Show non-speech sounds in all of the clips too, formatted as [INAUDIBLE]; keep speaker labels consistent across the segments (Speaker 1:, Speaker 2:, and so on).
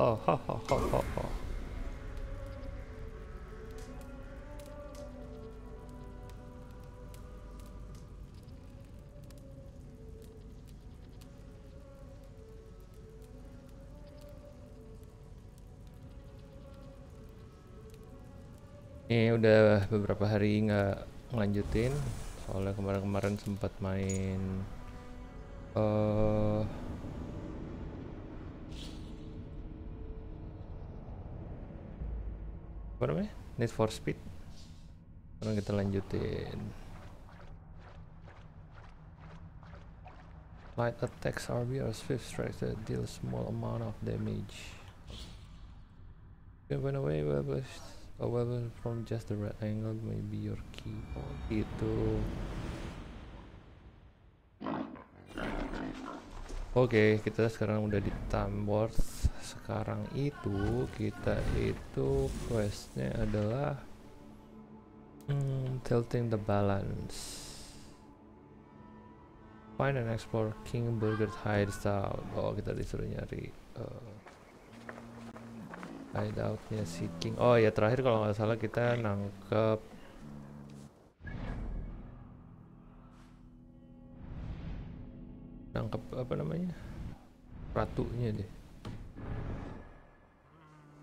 Speaker 1: Ini udah beberapa hari nggak ngelanjutin soalnya kemarin-kemarin sempat main eh apa namanya? Need for Speed. Sekarang kita lanjutin. Light attacks RB or swift strikes that deal small amount of damage. When away weapons a weapon from just the right angle may be your key oh gitu Oke, kita sekarang udah di Tamworth. Sekarang itu kita itu questnya adalah hmm, tilting the balance. Find and explore King Burger hideout. Oh, kita disuruh nyari uh, hideoutnya si King. Oh ya terakhir kalau nggak salah kita nangkep nangkep apa namanya ratunya deh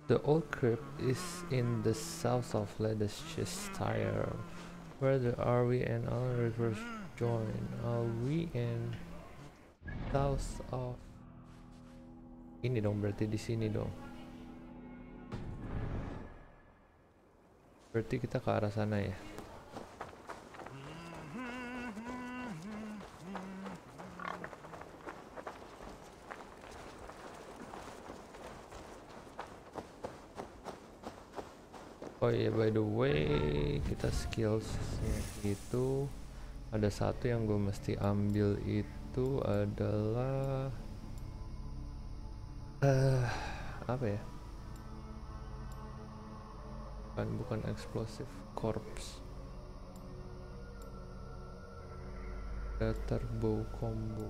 Speaker 1: The old crypt is in the south of Leicestershire where the Arwe and other rivers join? Arwe and south of ini dong berarti di sini dong berarti kita ke arah sana ya Oh iya by the way kita skillsnya itu ada satu yang gue mesti ambil itu adalah eh apa ya? Bukan bukan explosive corpse. Predator bow combo.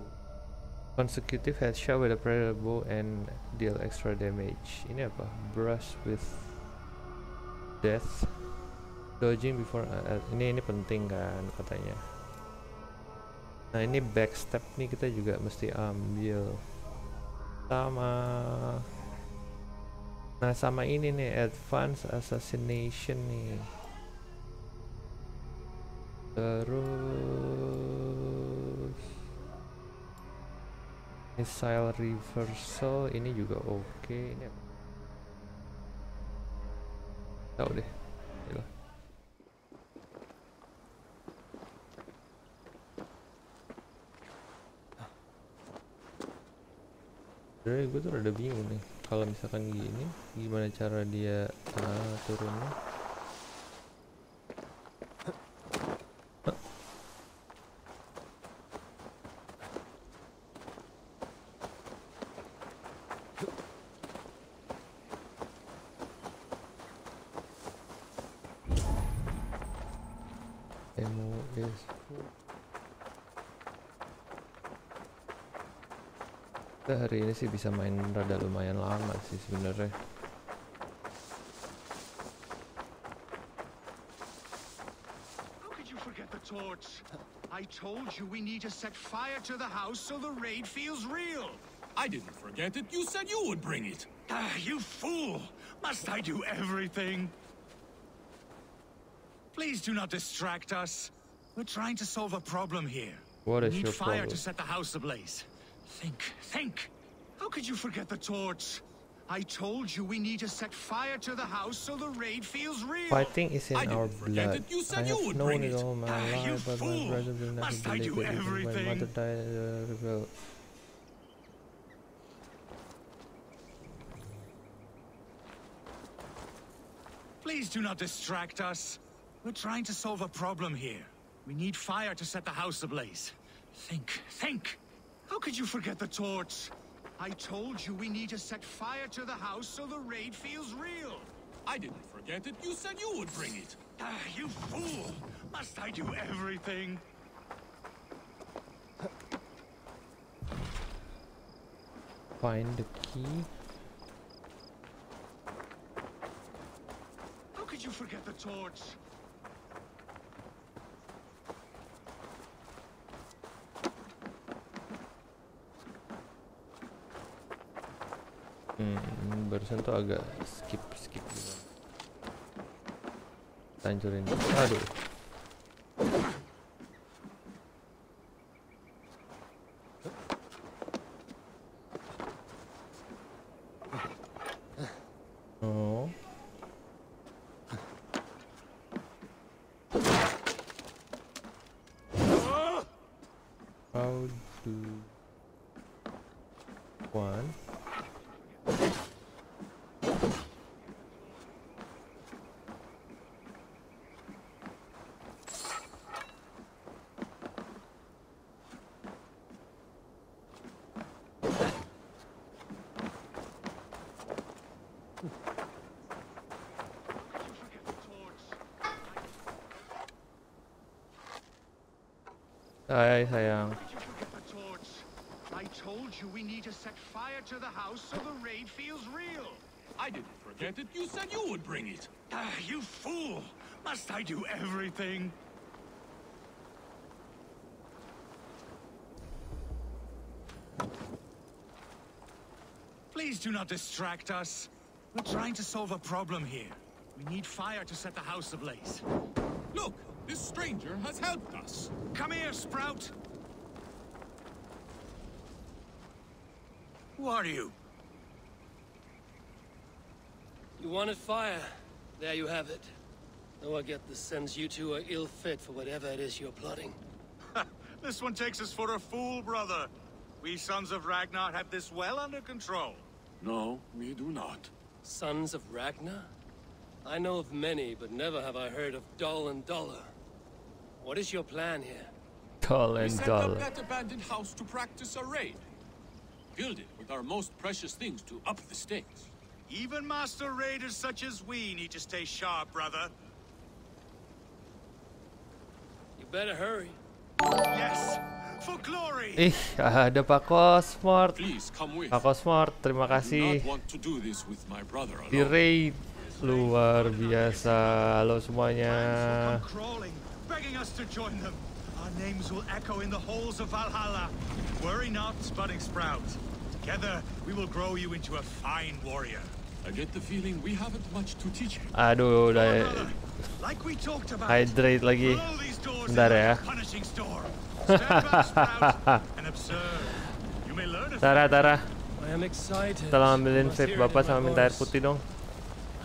Speaker 1: Consecutive headshot with a predator bow and deal extra damage. Ini apa? Brush with death dodging before uh, ini ini penting kan katanya nah ini backstep nih kita juga mesti ambil sama nah sama ini nih advanced assassination nih terus missile reversal ini juga oke okay. ini? Tahu deh. Yalah. Jadi gue tuh rada bingung nih. Kalau misalkan gini gimana cara dia uh, turunnya kita ini sih bisa main rada lumayan lama sih sebenarnya
Speaker 2: How could you forget the torch? I told you we need to set fire to the house so the raid feels real.
Speaker 3: I didn't forget it. You said you would bring it.
Speaker 2: Ah, you fool! Must I do everything? Please do not distract us. We're trying to solve a problem here.
Speaker 1: What
Speaker 2: we
Speaker 1: is
Speaker 2: need
Speaker 1: your
Speaker 2: fire
Speaker 1: problem?
Speaker 2: to set the house ablaze. Think, think! How could you forget the torch? I told you we need to set fire to the house so the raid feels real.
Speaker 1: fighting is in
Speaker 3: I
Speaker 1: our blood.
Speaker 3: You said
Speaker 1: I
Speaker 3: you
Speaker 1: have
Speaker 3: would
Speaker 1: known it all my
Speaker 2: Ah, you
Speaker 1: life but my
Speaker 2: fool!
Speaker 1: brother will never
Speaker 2: Must I
Speaker 1: believe
Speaker 2: do
Speaker 1: it even my
Speaker 2: everything?
Speaker 1: mother died uh, rebel
Speaker 2: Please do not distract us. We're trying to solve a problem here. We need fire to set the house ablaze. Think, think! How could you forget the torch? I told you we need to set fire to the house so the raid feels real.
Speaker 3: I didn't forget it. You said you would bring it.
Speaker 2: Ah, you fool! Must I do everything?
Speaker 1: Find the key.
Speaker 2: How could you forget the torch?
Speaker 1: Hmm, barusan tuh agak skip skip gitu. Hancurin. Aduh. Hai sayang.
Speaker 2: Did you forget the torch? I told you we need to set fire to the house so the raid feels real.
Speaker 3: I didn't forget it. You said you would bring it.
Speaker 2: Ah, you fool! Must I do everything? Please do not distract us. We're trying to solve a problem here. We need fire to set the house ablaze.
Speaker 3: Look, this stranger has helped us.
Speaker 2: Come here, Sprout! Who are you?
Speaker 4: You wanted fire. There you have it. Though I get the sense you two are ill fit for whatever it is you're plotting.
Speaker 2: This one takes us for a fool, brother. We sons of Ragnar have this well under control.
Speaker 3: No, we do not.
Speaker 4: Sons of Ragnar? I know of many, but never have I heard of Dull and Dollar. What is your plan here?
Speaker 1: Tall
Speaker 3: We set up that abandoned house to practice a raid. Build it with our most precious things to up the stakes.
Speaker 2: Even master raiders such as we need to stay sharp, brother.
Speaker 4: You better hurry.
Speaker 2: Yes, for glory!
Speaker 1: Ih, ada Pak Cosmort.
Speaker 3: Please come with.
Speaker 1: Pak Cosmort, terima kasih.
Speaker 3: not want to do this with my brother
Speaker 1: Di raid luar biasa. Halo semuanya.
Speaker 2: Minds will come crawling, begging us to join them. Our names will echo in the halls of Valhalla. Worry not, Budding Sprout. Together, we will grow you into a fine warrior.
Speaker 3: I get the feeling we haven't much to teach him.
Speaker 1: Aduh, udah
Speaker 2: Brother, like we talked about,
Speaker 1: hydrate lagi.
Speaker 2: blow these doors
Speaker 1: Bentar ya.
Speaker 2: punishing storm. Stand back, and observe. You may learn a
Speaker 1: Tara, Tara.
Speaker 4: I am excited.
Speaker 1: Tolong ambilin
Speaker 4: Must
Speaker 1: vape
Speaker 4: in
Speaker 1: bapak
Speaker 4: my
Speaker 1: sama minta air
Speaker 4: voice.
Speaker 1: putih dong.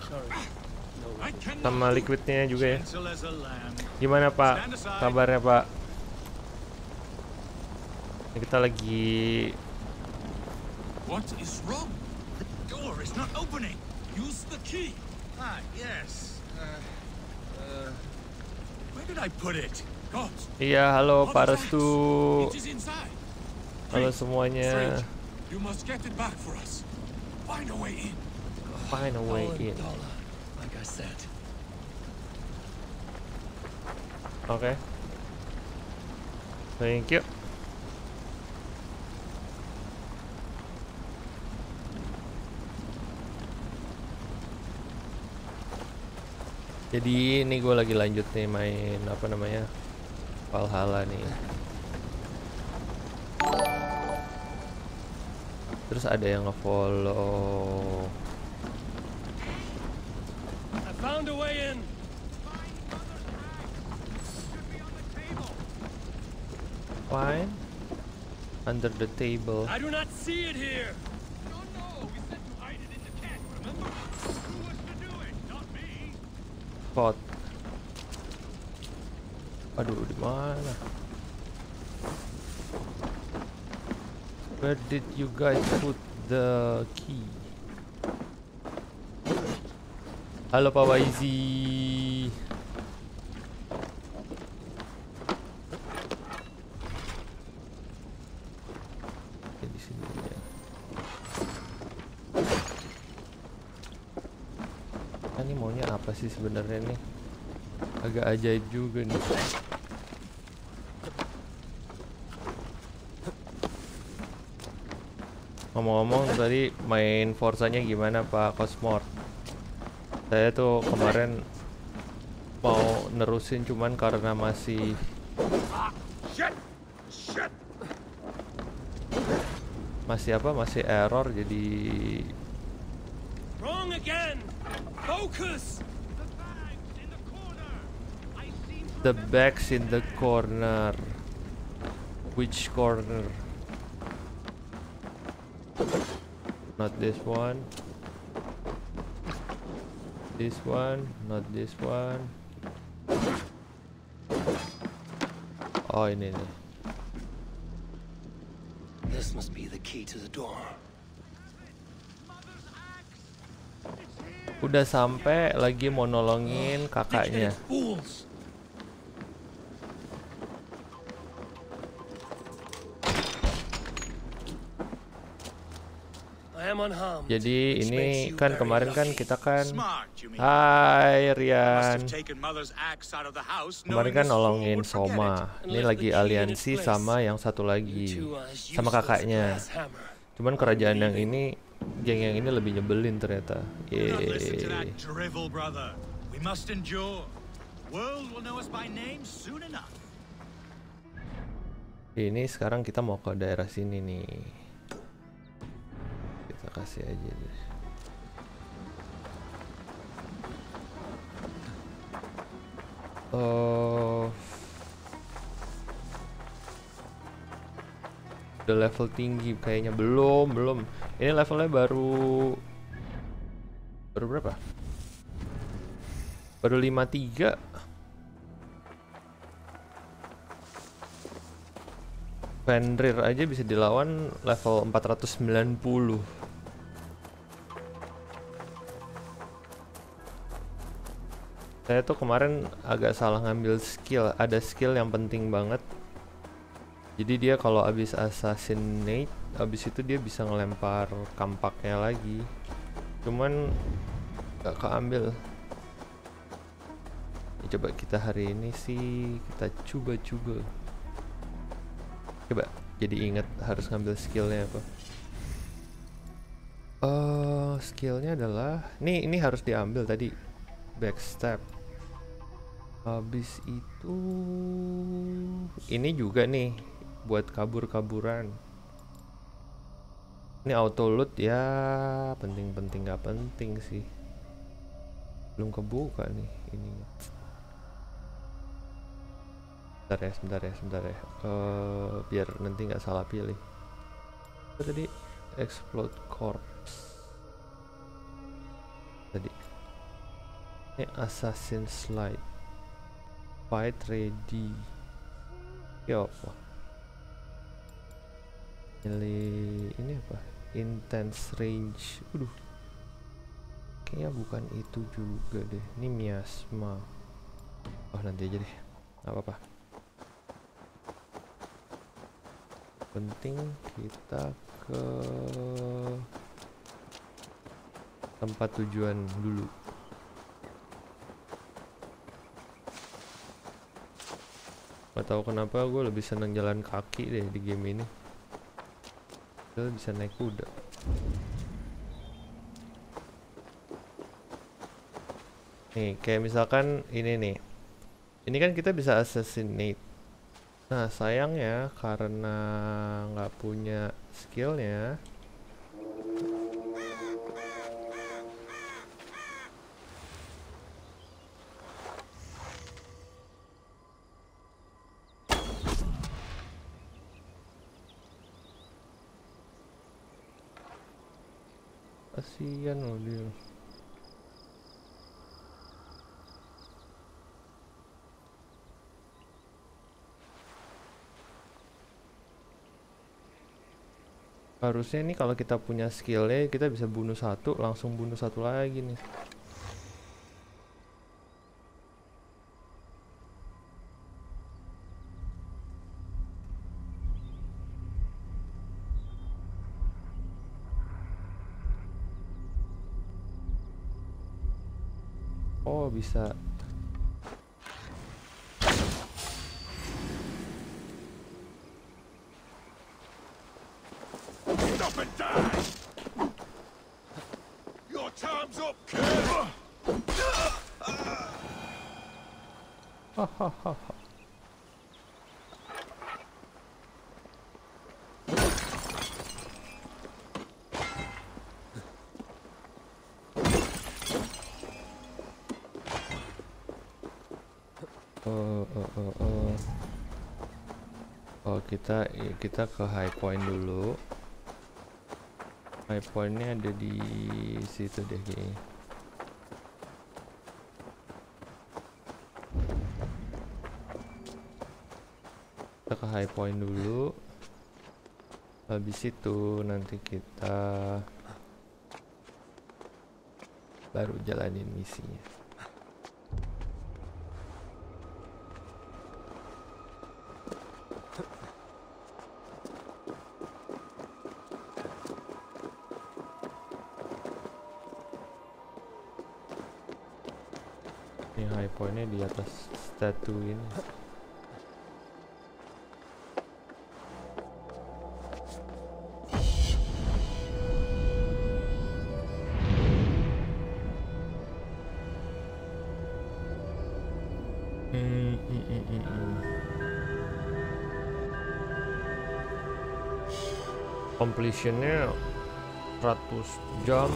Speaker 4: Sorry.
Speaker 1: Sama liquidnya juga ya. Gimana Pak? Kabarnya Pak? Ini kita lagi
Speaker 3: What is wrong?
Speaker 2: The door is not opening.
Speaker 3: Use the key.
Speaker 2: Ah, yes. Uh, uh, where did I put it?
Speaker 3: Gods,
Speaker 1: Iya, halo Pak Restu. Halo semuanya.
Speaker 3: Stranger, you must get it back for us. Find a way in.
Speaker 1: Find a way in. Oke. Thank you. Jadi ini gue lagi lanjut nih main apa namanya Valhalla nih. Terus ada yang ngefollow.
Speaker 4: Found a way in.
Speaker 1: Fine. Under the table.
Speaker 4: I do not see it here.
Speaker 3: No, no, we said to hide it in the cat, remember?
Speaker 2: Who was to do it? Not me.
Speaker 1: Spot. Aduh, di mana? Where did you guys put the key? Halo Pak Waizi. Oke, sini ya. Ini maunya apa sih sebenarnya nih? Agak ajaib juga nih. Ngomong-ngomong tadi main Forzanya gimana Pak Cosmore? Saya tuh kemarin mau nerusin cuman karena masih masih apa masih error jadi
Speaker 4: Wrong again! Focus!
Speaker 1: the bags in the corner which corner not this one this one not this one. Oh ini nih
Speaker 4: This must be the key to the door.
Speaker 1: udah sampai lagi mau nolongin kakaknya jadi ini kan kemarin kan kita kan? Hai Rian Kemarin kan nolongin Soma. Ini lagi aliansi sama yang satu lagi. Sama kakaknya. Cuman kerajaan yang ini, geng yang ini lebih nyebelin ternyata. Yeay. Ini sekarang kita mau ke daerah sini nih. Kasih aja deh. Oh. Udah level tinggi kayaknya belum, belum. Ini levelnya baru baru berapa? Baru 53. Fenrir aja bisa dilawan level 490. Saya tuh kemarin agak salah ngambil skill. Ada skill yang penting banget. Jadi dia kalau habis assassinate, habis itu dia bisa ngelempar kampaknya lagi. Cuman gak keambil. Ya, coba kita hari ini sih kita coba-coba. Coba jadi ingat harus ngambil skillnya apa. Eh, skillnya adalah nih ini harus diambil tadi backstep. Habis itu ini juga nih buat kabur-kaburan. Ini auto loot ya penting-penting nggak penting sih. Belum kebuka nih ininya. Sebentar ya, sebentar ya, sebentar ya. Eh, biar nanti nggak salah pilih. Tadi explode corpse. Tadi. Ini assassin slide. Fight ready. Ya apa? Milih ini apa? Intense range. Waduh. Kayaknya bukan itu juga deh. Ini miasma. Oh nanti aja deh. Gak apa-apa. Penting kita ke tempat tujuan dulu. Gak tahu kenapa gue lebih seneng jalan kaki deh di game ini. Padahal bisa naik kuda. Nih, kayak misalkan ini nih. Ini kan kita bisa assassinate. Nah, sayangnya karena nggak punya skillnya. Kasian loh dia. Harusnya nih kalau kita punya skillnya kita bisa bunuh satu langsung bunuh satu lagi nih. Bisa Oh, oh, oh, oh. Oh, kita i- kita ke high point dulu. High pointnya ada di situ deh kayaknya. Kita ke high point dulu. Habis itu nanti kita baru jalanin misinya. Ini high pointnya di atas ini. Hmm, hmm. Completionnya 100 jam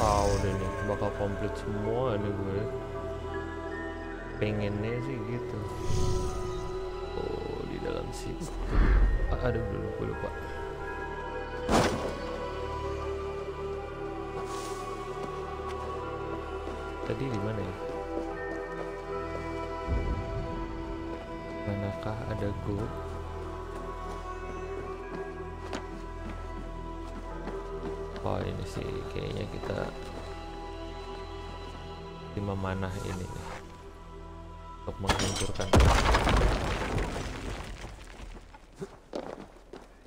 Speaker 1: tahu deh nih bakal komplit semua nih gue pengennya sih gitu. Oh di dalam situ. Aduh dulu gue lupa. Tadi di mana ya? Manakah ada go? Oh ini sih kayaknya kita di memanah ini nih untuk menghancurkan.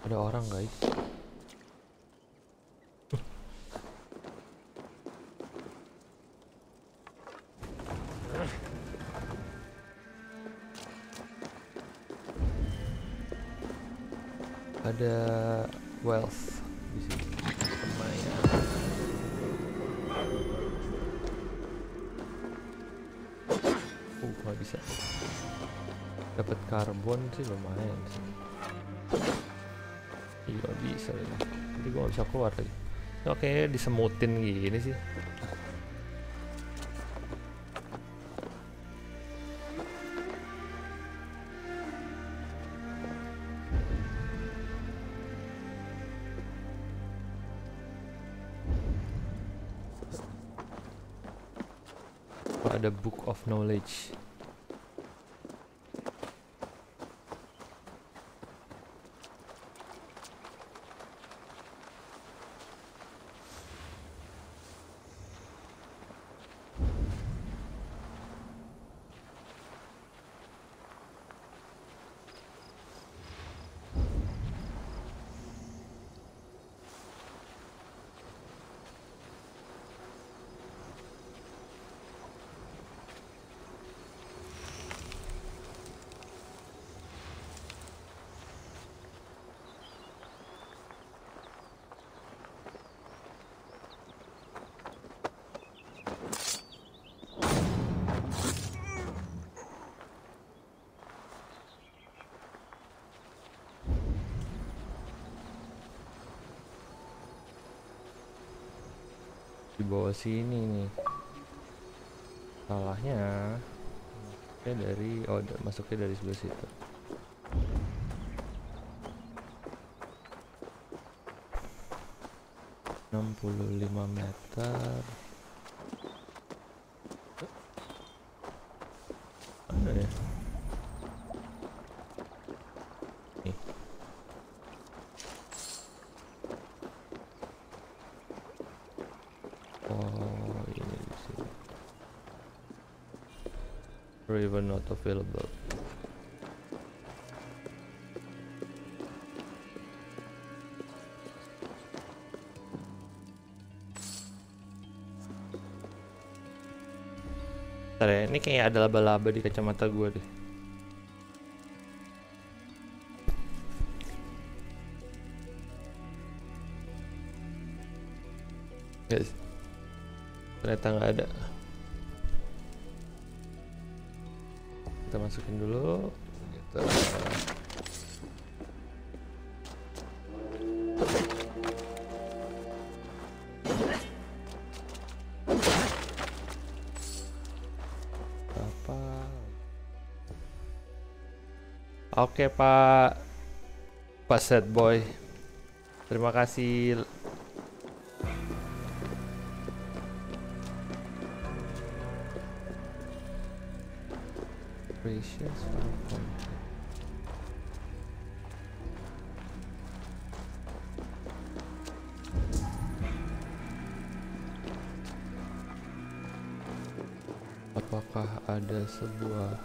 Speaker 1: Ada orang guys karbon sih lumayan sih. Iya bisa lagi jadi gua nggak bisa keluar lagi. Oke disemutin gini sih. Ada book of knowledge di bawah sini nih. Salahnya masuknya dari oh masuknya dari sebelah situ. Enam puluh lima meter mana ya nih Oh, ini di sini. River not available. Bentar ya, ini kayak ada laba-laba di kacamata gue deh. Guys, ternyata nggak ada. Masukin dulu gitu. Apa? Oke pak. Pak set boy. Terima kasih Falcon. Apakah ada sebuah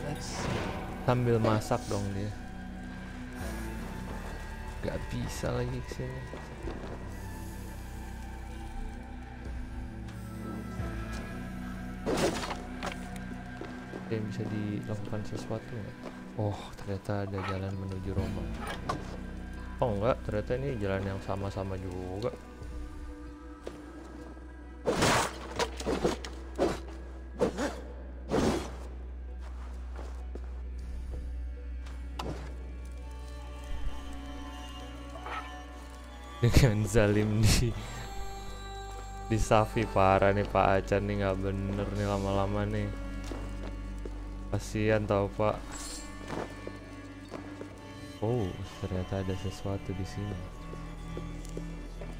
Speaker 4: Let's
Speaker 1: sambil masak dong dia? Gak bisa lagi ke sini. Oke, bisa dilakukan sesuatu nggak? Oh, ternyata ada jalan menuju Roma. Oh enggak, ternyata ini jalan yang sama-sama juga. Zalim di di Safi parah nih Pak Acan nih nggak bener nih lama-lama nih. Kasihan tau Pak. Oh, ternyata ada sesuatu di sini.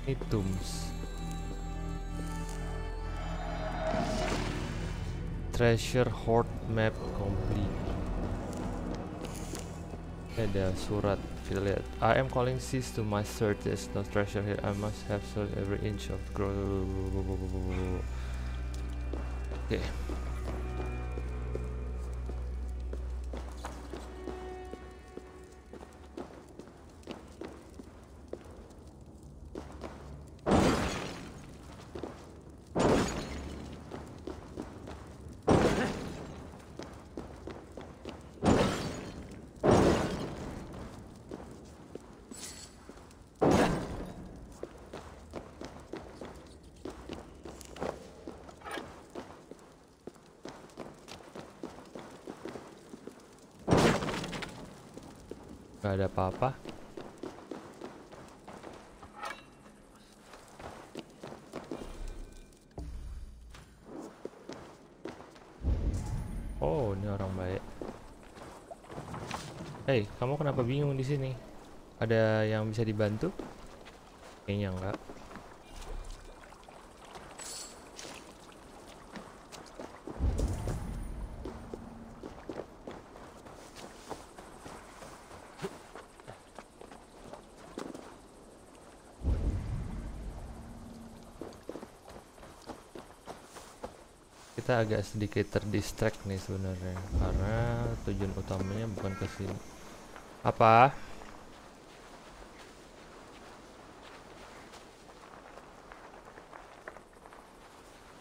Speaker 1: Ini tombs. Treasure hoard map complete. Ada surat lihat. I am calling cease to my search. There's no treasure here. I must have searched every inch of the ground. Sini? Ada yang bisa dibantu? Kayaknya enggak. kita agak sedikit terdistract nih sebenarnya karena tujuan utamanya bukan ke sini apa?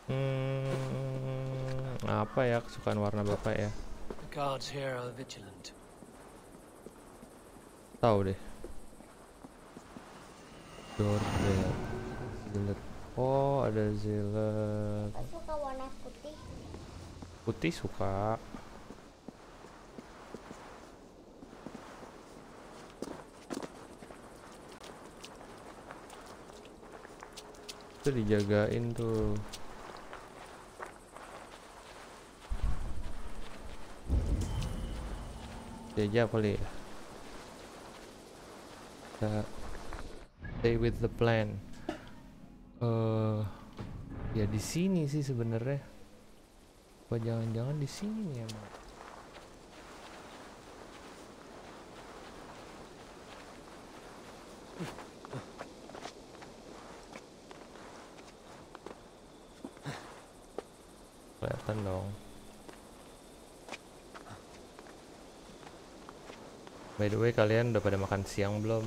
Speaker 1: Hmm, apa ya kesukaan warna bapak ya? Tahu deh. Doorbell. Zealot. oh ada
Speaker 5: Kok suka warna putih?
Speaker 1: putih suka itu dijagain tuh. Jaja kali ya kita stay with the plan. Eh ya di sini sih sebenarnya. Apa jangan-jangan di sini emang? kelihatan dong by the way kalian udah pada makan siang belum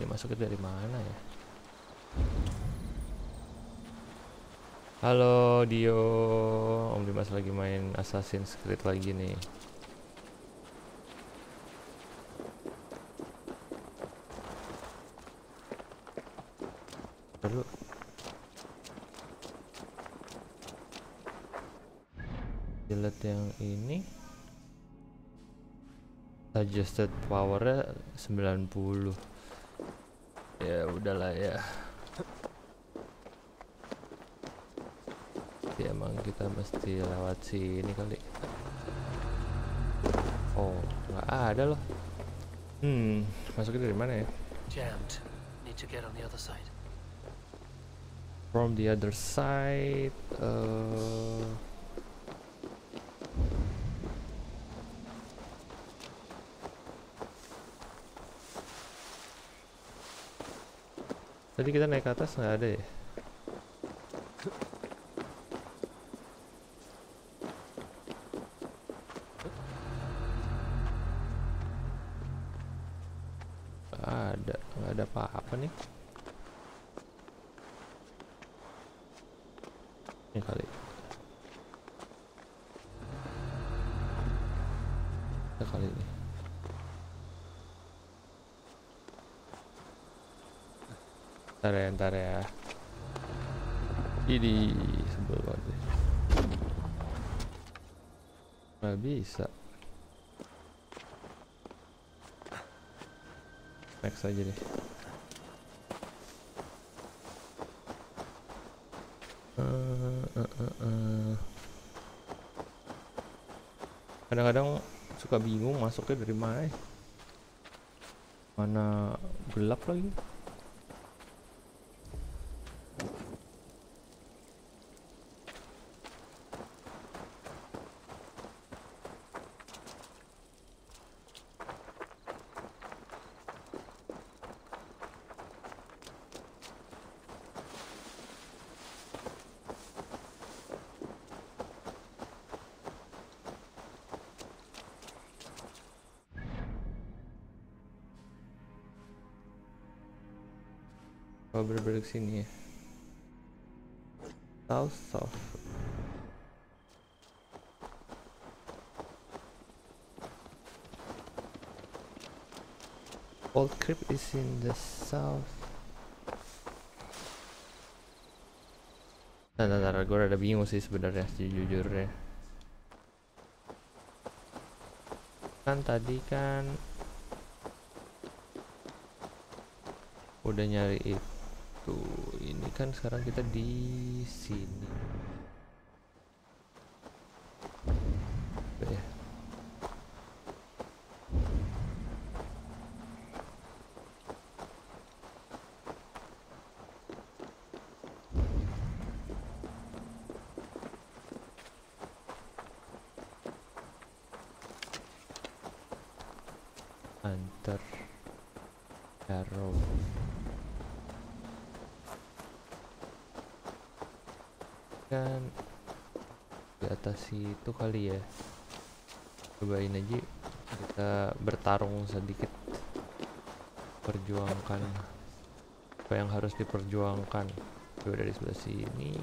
Speaker 1: ini masuknya dari mana ya? Halo Dio. Om Dimas lagi main Assassin's Creed lagi nih. Dulu. Jilat yang ini. Adjusted powernya 90 Ya udahlah ya Ya emang kita mesti lewat sini kali Oh nggak ada loh Hmm masuknya dari mana ya
Speaker 4: Jammed. Need to get on the other side.
Speaker 1: from the other side uh, tadi kita naik ke atas nggak ada ya Nggak ada nggak ada apa-apa nih ini kali ya kali ini ntar ya ntar ya ini sebel banget deh. nggak bisa next aja deh Eh, eh, eh, eh. kadang-kadang suka bingung masuknya dari mana ya. mana gelap lagi sini ya. South south. Old Crypt is in the south. Nah, nah, gue rada bingung sih sebenarnya sejujurnya. Kan tadi kan udah nyari itu ini kan sekarang kita di sini Apa ya Hunter Arrow kan di atas itu kali ya. Cobain aja kita bertarung sedikit. Perjuangkan apa yang harus diperjuangkan. Coba dari sebelah sini.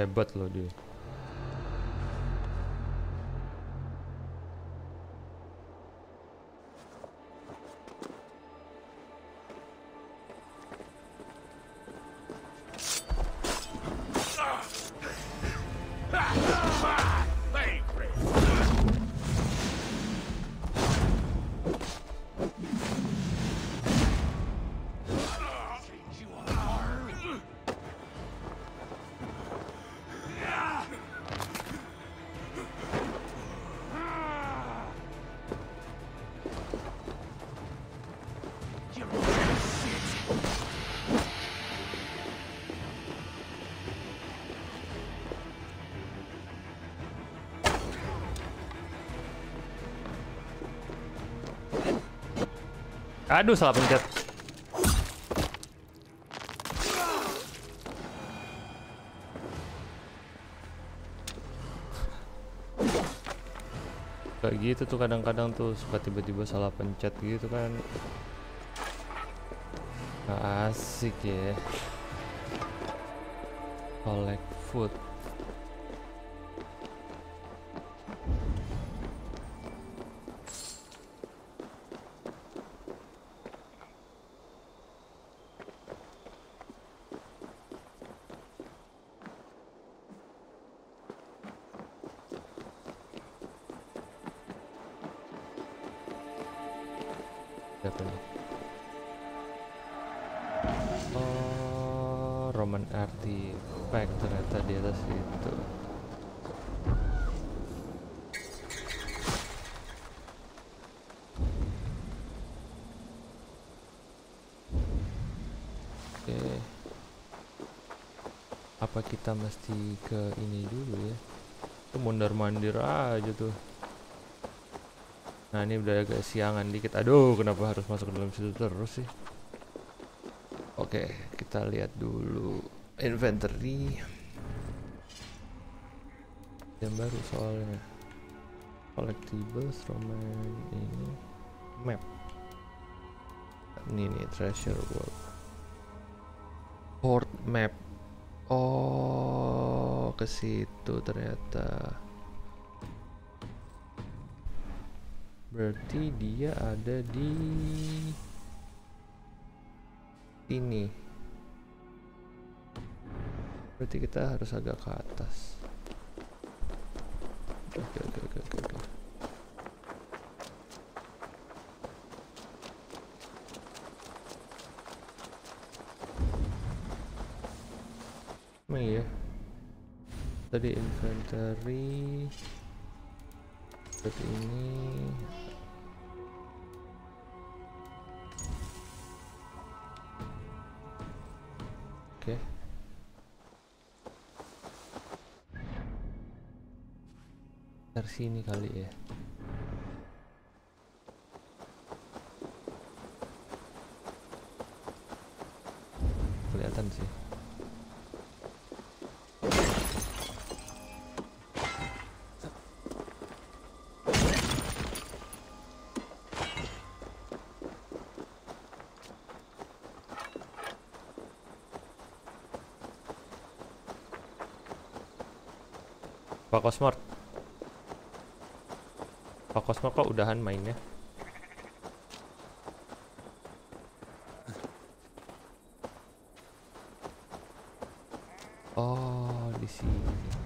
Speaker 1: Hebat loh dia Aduh, salah pencet. Kayak gitu tuh kadang-kadang tuh suka tiba-tiba salah pencet gitu kan. Asik ya. Collect food. Mesti ke ini dulu ya? Itu mondar mandir aja tuh. Nah ini udah agak siangan dikit. Aduh, kenapa harus masuk ke dalam situ terus sih? Oke, kita lihat dulu inventory. Yang baru soalnya. Collectibles, Roman ini map. Ini nih treasure world. Port map. Ke situ ternyata. Berarti dia ada di sini. Berarti kita harus agak ke atas. Oke oke oke oke. oke. Emang iya. Tadi inventory seperti ini. Oke. Dari sini kali ya Pak Cosmart Pak Cosmart kok udahan mainnya Oh di sini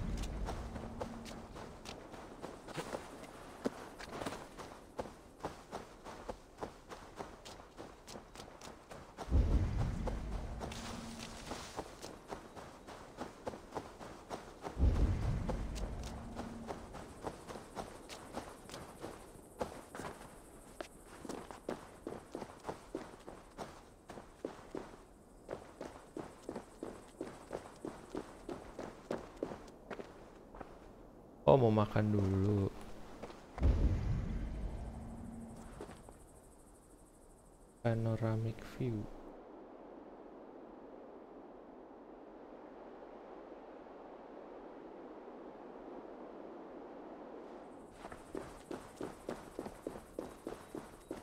Speaker 1: Oh mau makan dulu. Panoramic view.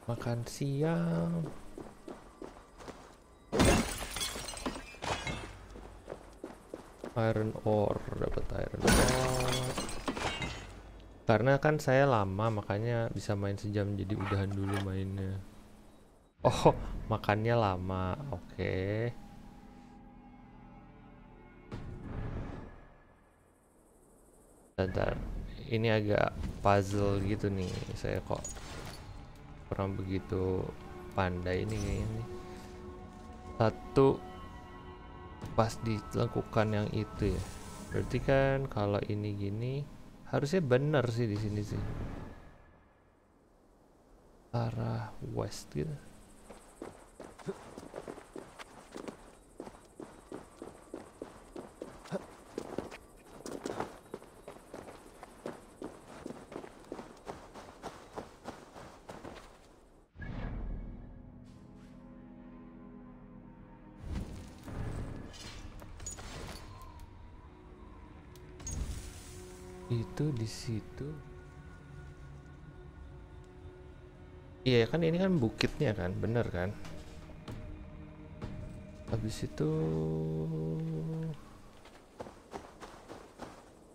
Speaker 1: Makan siang. Iron ore dapat iron ore karena kan saya lama makanya bisa main sejam jadi udahan dulu mainnya. Oh makannya lama oke. Bentar, ini agak puzzle gitu nih saya kok kurang begitu pandai ini kayaknya nih. Satu pas dilakukan yang itu ya. Berarti kan kalau ini gini harusnya benar sih di sini sih. Arah west gitu Iya kan ini kan bukitnya kan, bener kan? Habis itu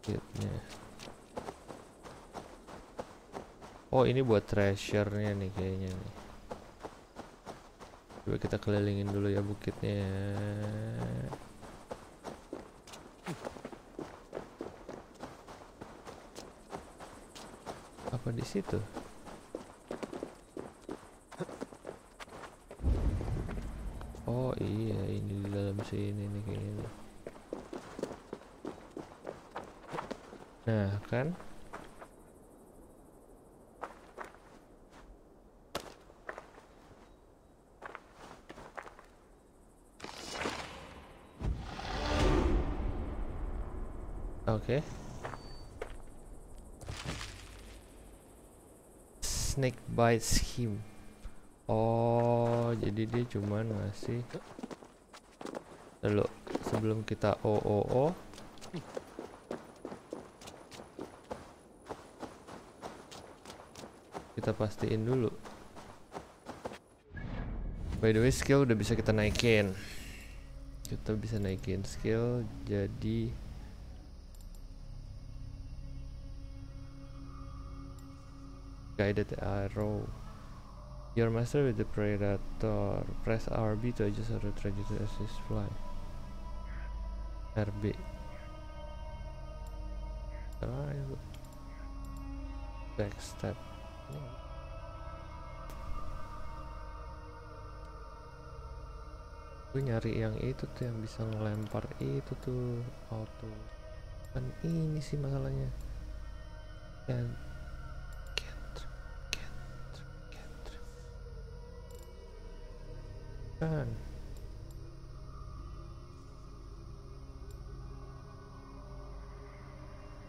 Speaker 1: bukitnya. Oh ini buat treasure-nya nih kayaknya nih. Coba kita kelilingin dulu ya bukitnya. Apa di situ? Oh iya ini di dalam sini nih kayaknya. Nah kan Oke. Snake bites him. Oh, jadi dia cuman ngasih Lalu sebelum kita OOO kita pastiin dulu. By the way, skill udah bisa kita naikin. Kita bisa naikin skill jadi guided arrow. Your master with the predator. Press RB to adjust the trajectory as his fly. RB. Drive. Backstep. Gue nyari yang itu tuh yang bisa ngelempar itu tuh auto. Kan ini sih masalahnya. Dan Kan.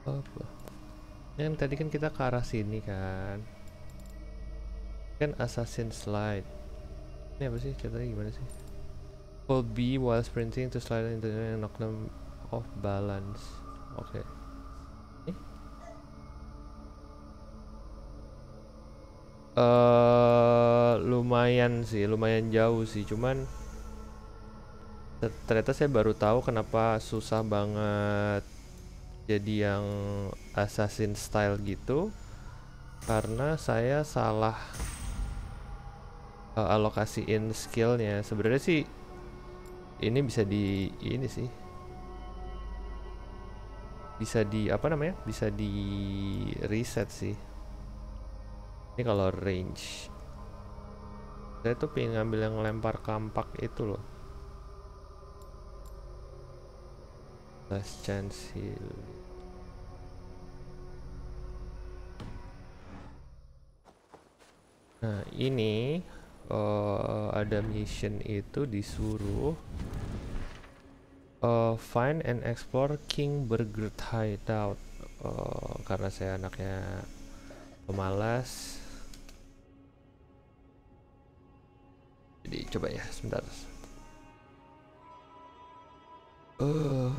Speaker 1: Apa? Yang tadi kan kita ke arah sini kan. Kan assassin slide. Ini apa sih? Ceritanya gimana sih? Hold B while sprinting to slide into the knock them off balance. Oke. Eh? Eh, lumayan sih, lumayan jauh sih. Cuman ter- ternyata saya baru tahu kenapa susah banget jadi yang assassin style gitu. Karena saya salah uh, alokasiin skillnya. Sebenarnya sih ini bisa di ini sih. Bisa di apa namanya? Bisa di reset sih. Ini kalau range saya tuh pengen ngambil yang lempar kampak itu loh last chance heal Nah, ini uh, ada mission itu disuruh uh, find and explore King Burger Hideout. Uh, karena saya anaknya pemalas. Jadi coba ya sebentar. Uh.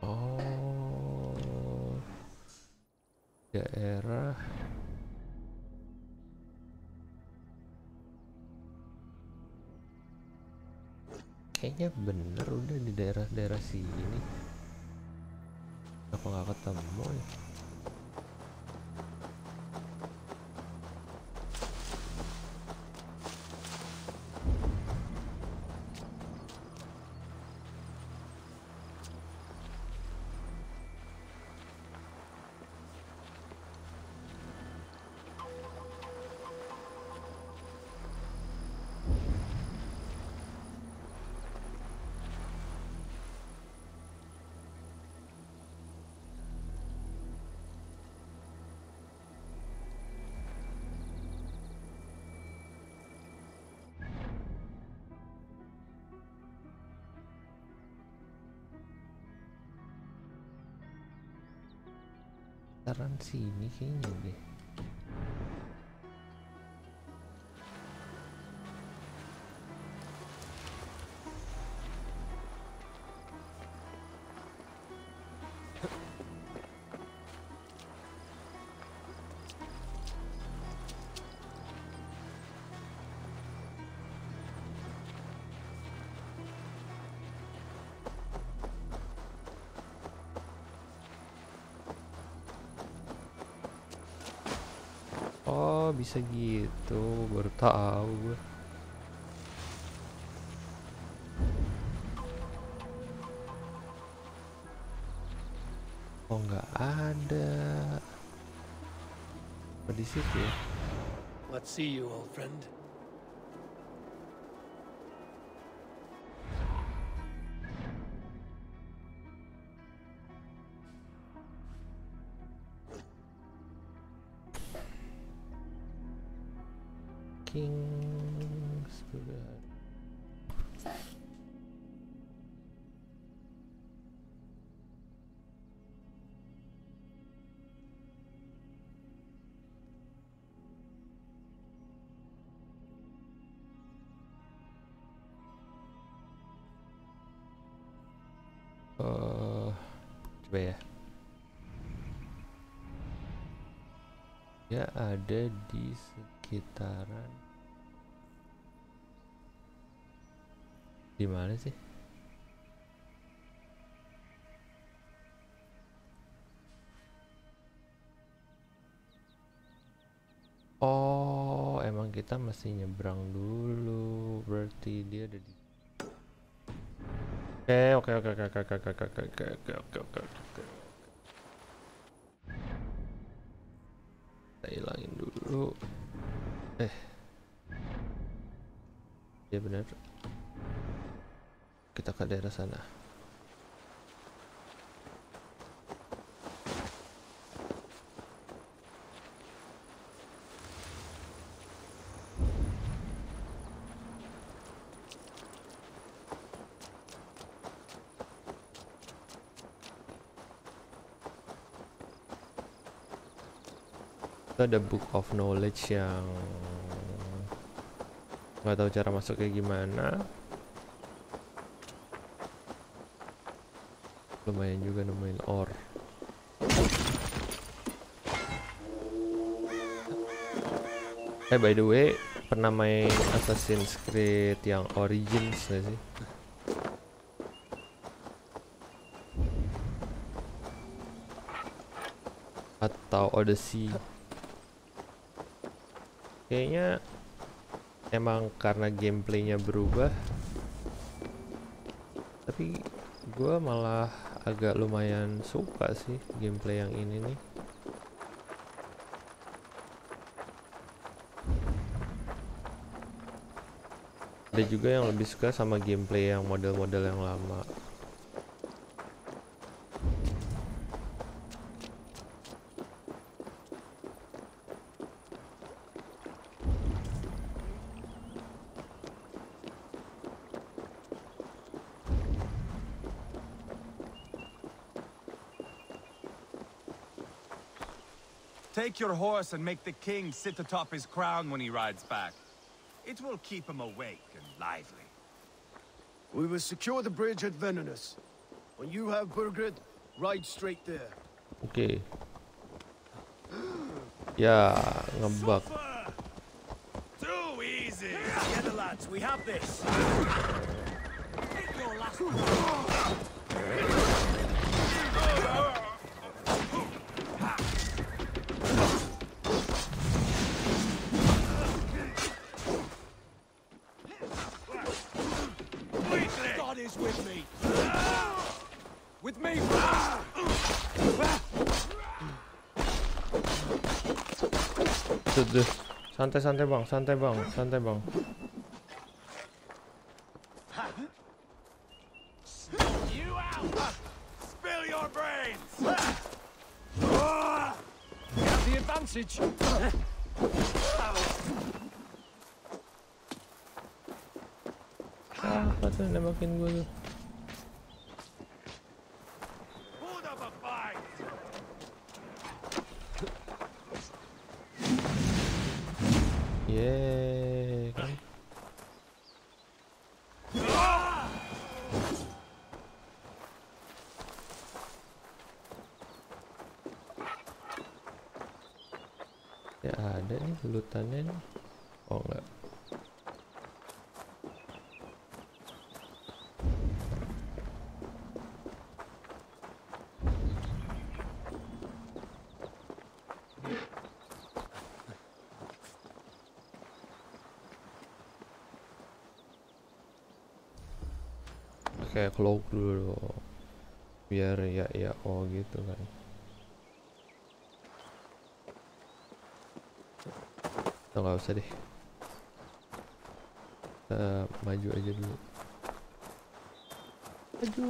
Speaker 1: Oh, daerah kayaknya bener udah di daerah-daerah sini. 아빠가 갔다는 뭐냐 sini kayaknya deh. Bisa gitu baru tahu gue oh nggak ada. Oh, di situ ya?
Speaker 4: Let's see you, old friend.
Speaker 1: Coba ya dia ada di sekitaran di mana sih Oh, emang kita mesti nyebrang dulu. Berarti dia ada di Oke, oke, oke, oke, oke, oke, oke, oke, oke, oke, oke, oke. Kita hilangin dulu. Eh. Ya benar. Kita ke daerah sana. Itu ada book of knowledge yang nggak tahu cara masuk kayak gimana. Lumayan juga nemuin ore. Eh by the way, pernah main Assassin's Creed yang Origins gak sih? Atau Odyssey? Kayaknya emang karena gameplaynya berubah. Tapi gue malah agak lumayan suka sih gameplay yang ini nih. Ada juga yang lebih suka sama gameplay yang model-model yang lama.
Speaker 2: Horse and make the king sit atop his crown when he rides back. It will keep him awake and lively.
Speaker 5: We will secure the bridge at Venonus. When you have Burgred, ride straight there.
Speaker 1: Oke. Ya, ngebug.
Speaker 2: Too easy! Together, lads, we have this!
Speaker 1: Santai, santai bang, santai bang, santai bang. kelihatannya oh enggak Oke, cloak dulu biar ya ya oh gitu kan. Nggak usah deh. Kita maju aja dulu. Maju.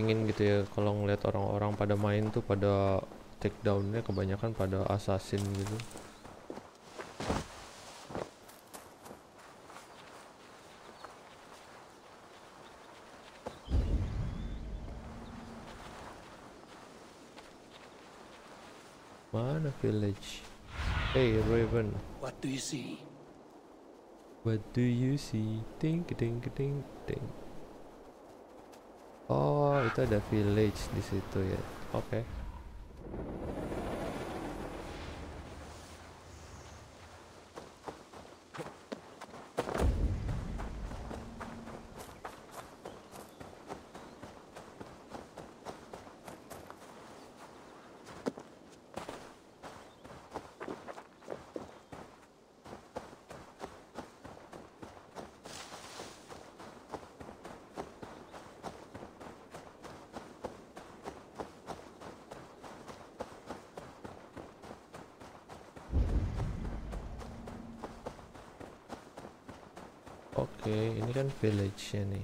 Speaker 1: Ingin gitu ya kalau ngeliat orang-orang pada main tuh pada take downnya kebanyakan pada assassin gitu mana village hey raven
Speaker 4: What do you see?
Speaker 1: What do you see? Ting ting ting ting. Oh, itu ada village di situ ya. Oke. Oke, 切呢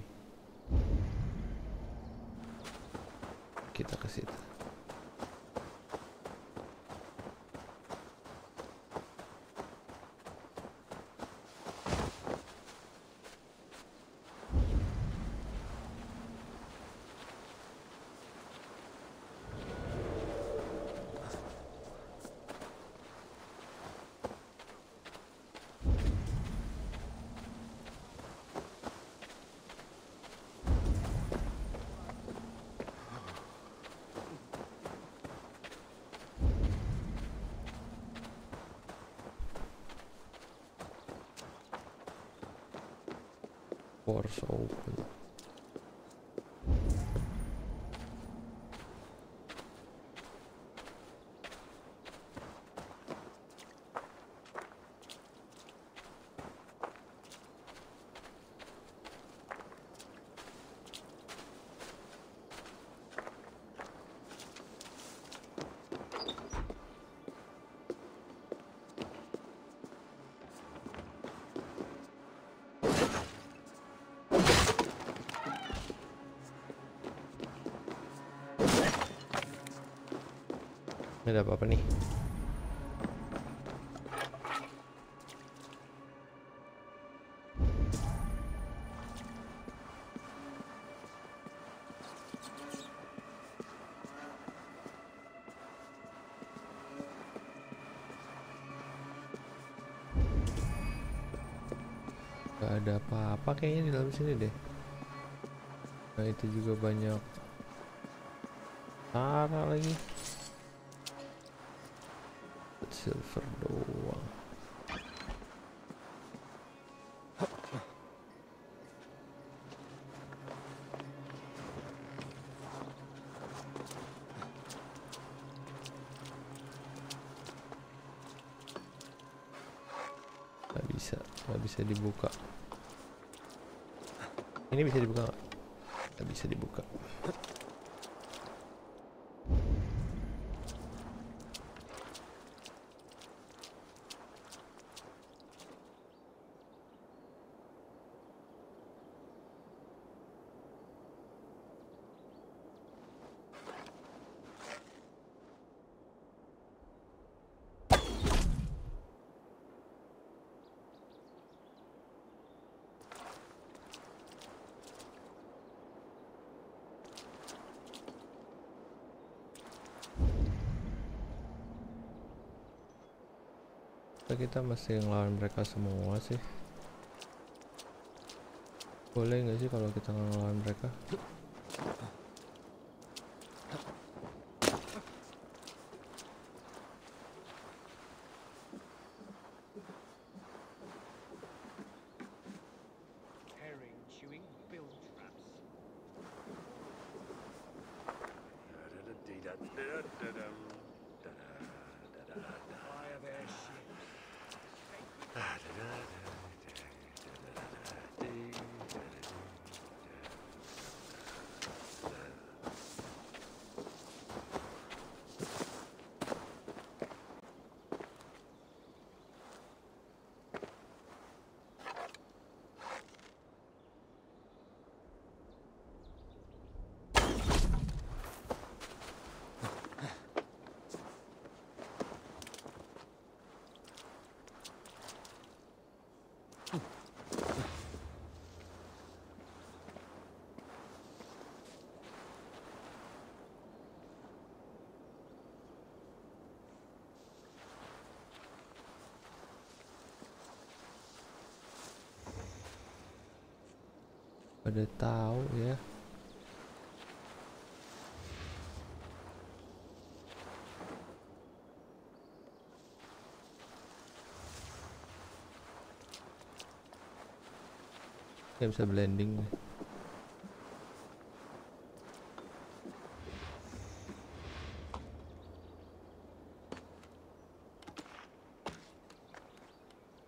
Speaker 1: Ini ada apa-apa nih? Gak ada apa-apa kayaknya di dalam sini deh. Nah itu juga banyak Tara lagi nggak bisa dibuka. Ini bisa dibuka nggak? Nggak bisa dibuka kita masih ngelawan mereka semua sih. Boleh nggak sih kalau kita ngelawan mereka?
Speaker 6: Bill
Speaker 1: pada tahu ya. Nggak bisa blending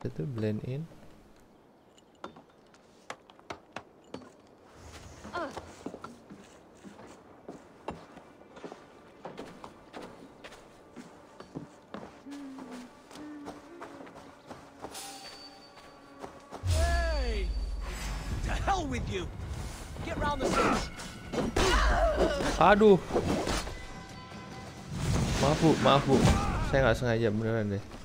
Speaker 1: itu blend in aduh. Maaf bu. Maaf bu. Saya nggak sengaja beneran deh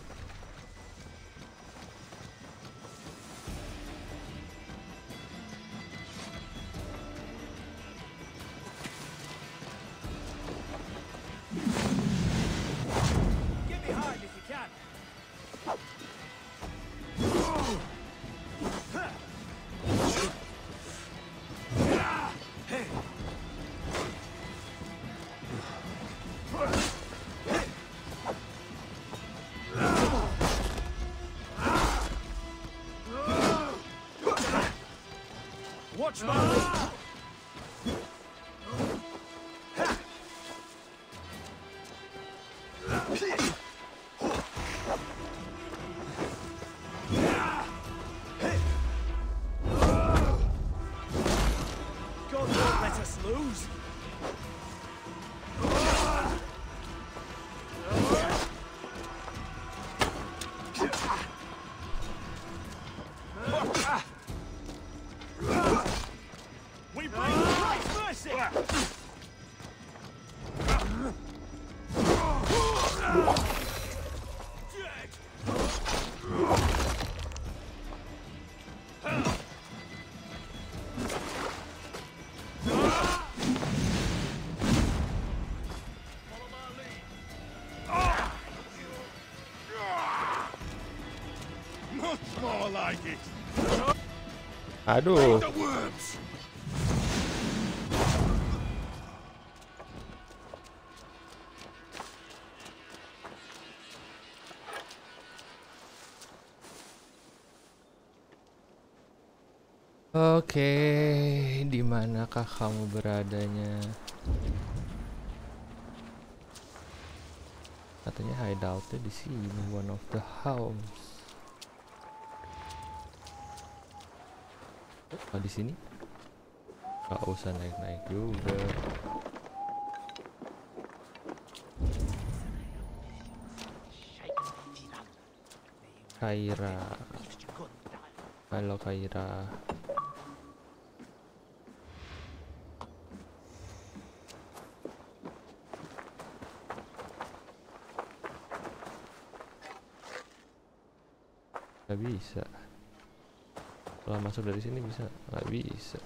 Speaker 1: aduh. Oke, di manakah kamu beradanya? Katanya hideoutnya di sini, one of the house. Oh, di sini? Gak usah naik-naik juga. Kaira. Halo Kaira. Gak bisa. Kalau masuk dari sini bisa? Gak bisa.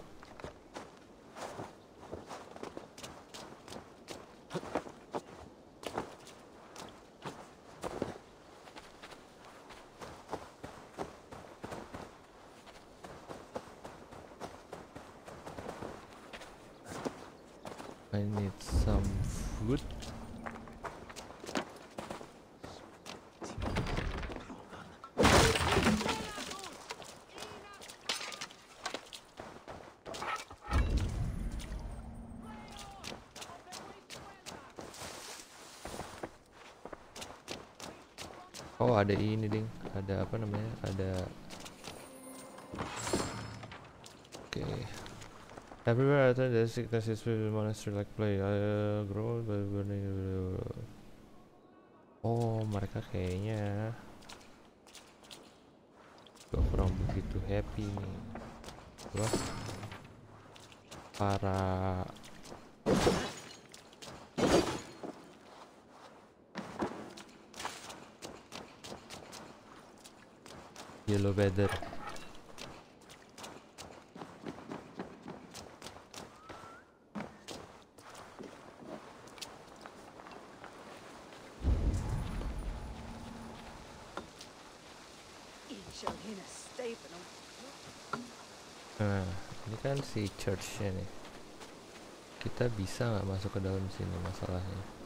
Speaker 1: I need some food. Oh ada ini ding, ada apa namanya? Ada. Oke. Everywhere I turn, the sickness is with monster like play. I uh, grow by burning. Oh, mereka kayaknya gak kurang begitu happy nih. Wah. Para yellow weather. Nah, ini kan si churchnya nih kita bisa nggak masuk ke dalam sini masalahnya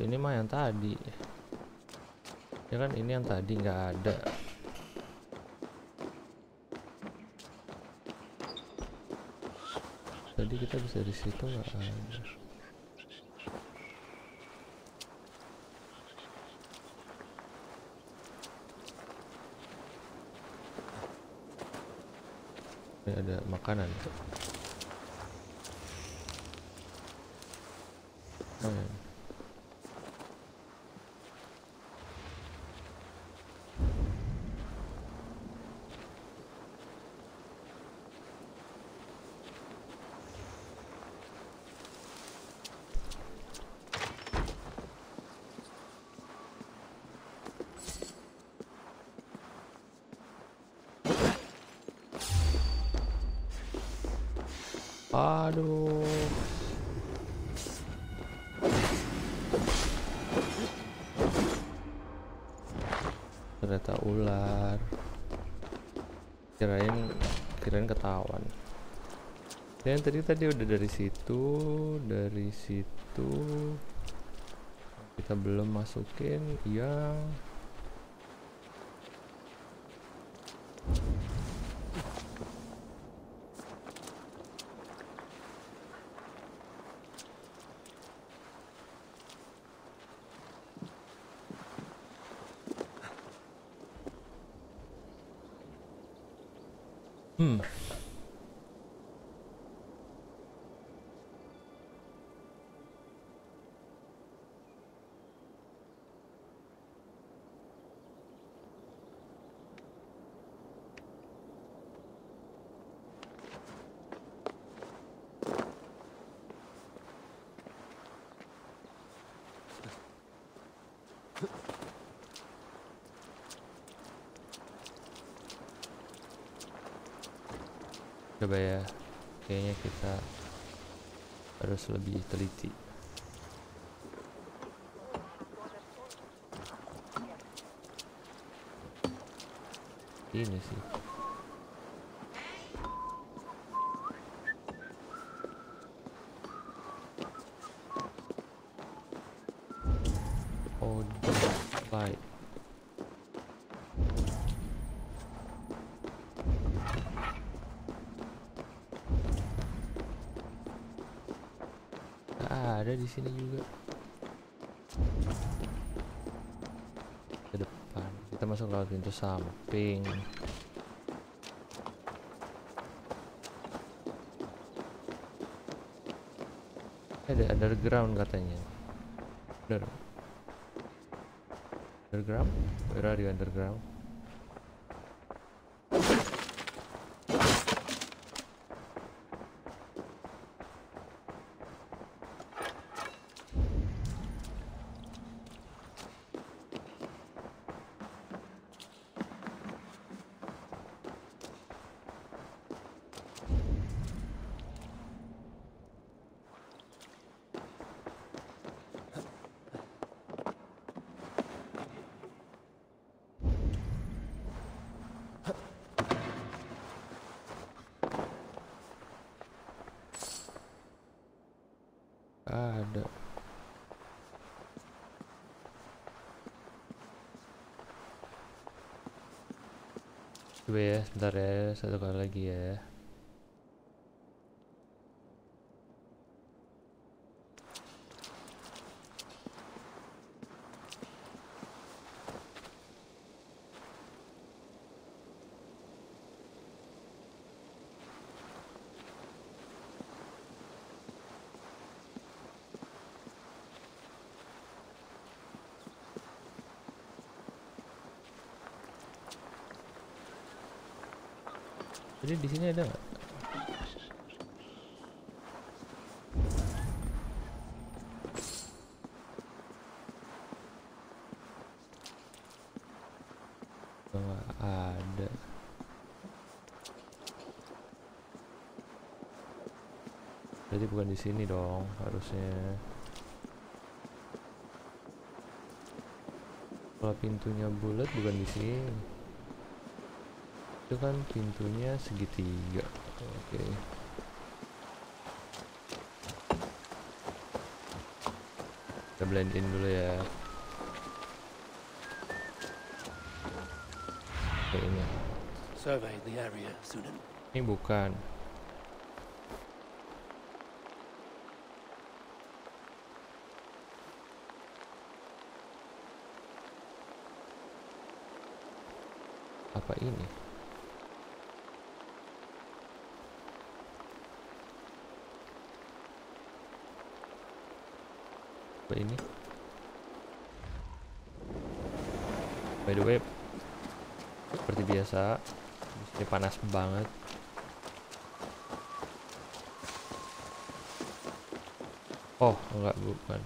Speaker 1: ini mah yang tadi. Ya kan ini yang tadi nggak ada. Tadi kita bisa di situ nggak ada? Ini ada makanan Oh, ya. Aduh. Ternyata ular. Kirain kirain ketahuan. Dan tadi tadi udah dari situ, dari situ kita belum masukin yang Hmm. Coba ya. Kayaknya kita harus lebih teliti. Ini sih. Oh, light. Nggak ada di sini juga. Ke depan. Kita masuk lewat pintu samping. Ada underground katanya. Bener. Underground? Where are you underground? Ada. Sebentar ya, satu kali lagi ya. Jadi di sini ada nggak? Ada. Jadi bukan di sini dong harusnya. Kalau pintunya bulat bukan di sini itu kan pintunya segitiga. Oke. Kita blend in dulu ya. Oke ini.
Speaker 4: Survey the area, Sunan.
Speaker 1: ini bukan. Apa ini ini. By the way seperti biasa di sini panas banget. Oh enggak bukan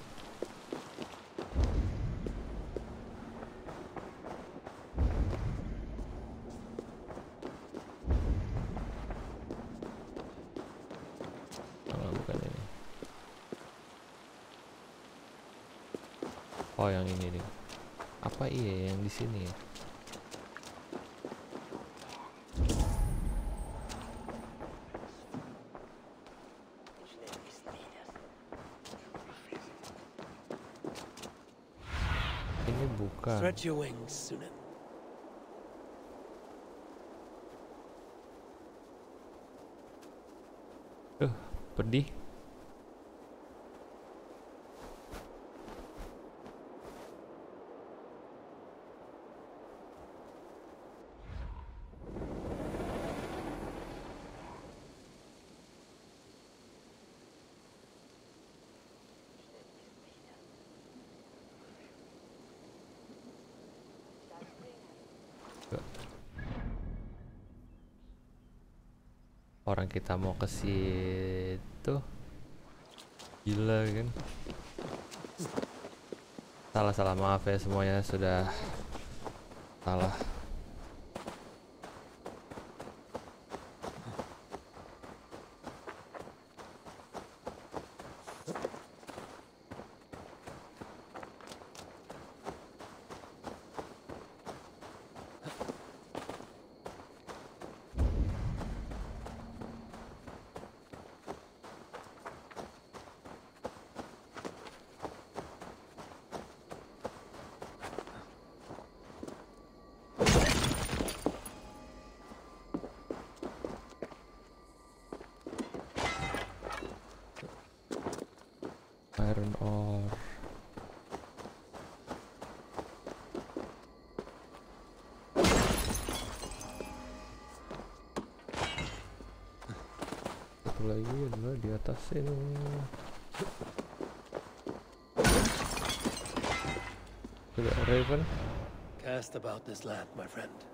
Speaker 1: Oh, bukan ini Oh yang ini nih. Apa iya yang di sini? Ini bukan.
Speaker 4: Stretch your wings, Sunan.
Speaker 1: Duh, pedih. Gak. Orang kita mau ke situ. Gila kan. Salah salah maaf ya semuanya sudah salah. Iron ore. Lagi di atas. Raven.
Speaker 4: Cast about this land, my friend.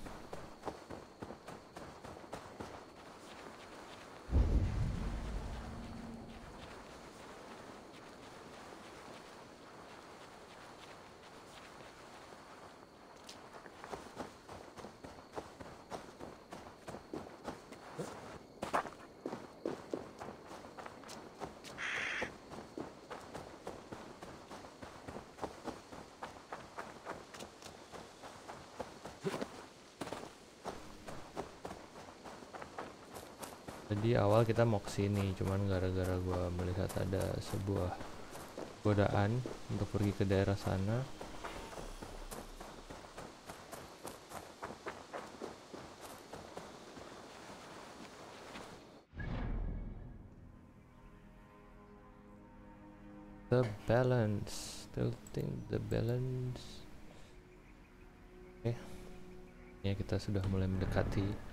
Speaker 1: Jadi awal kita mau ke sini, cuman gara-gara gua melihat ada sebuah godaan untuk pergi ke daerah sana. The balance, still think the balance. Oke, ya kita sudah mulai mendekati.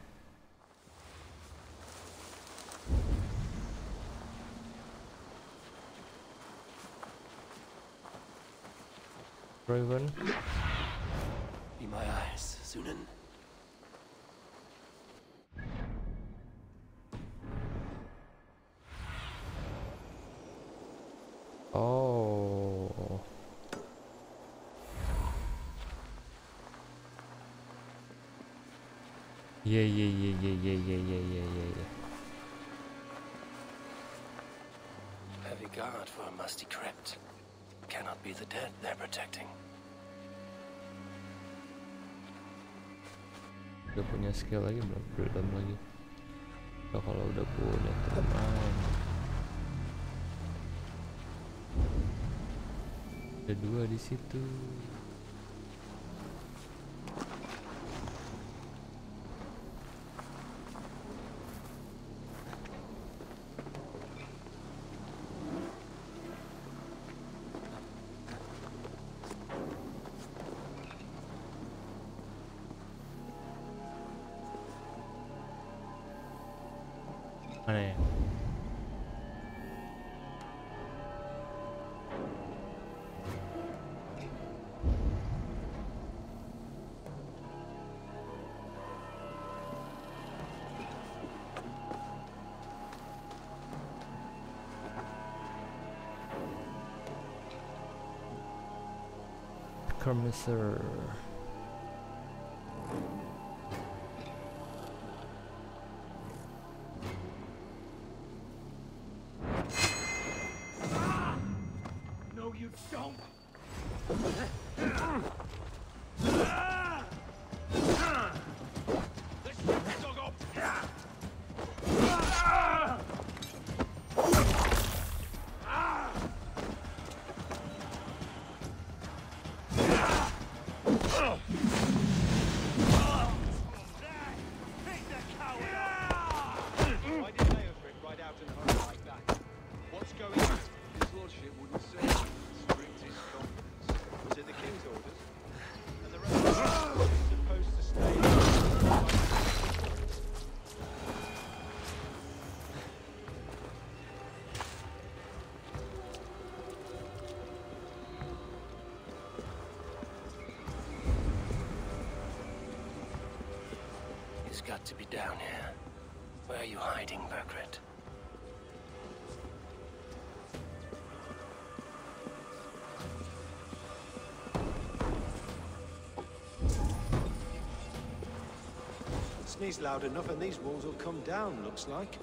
Speaker 4: Be my eyes, Sunan.
Speaker 1: Oh. Yeah, yeah, yeah, yeah, yeah, yeah, yeah, yeah, yeah, yeah.
Speaker 4: Heavy guard for a musty crypt. Cannot be the dead they're protecting.
Speaker 1: Udah punya skill lagi belum? Belum lagi. Kalau udah punya teman. Ada dua di situ.
Speaker 4: Sir. Got to be down here. Where are you hiding, Bergrit?
Speaker 5: Sneeze loud enough and these walls will come down, looks like.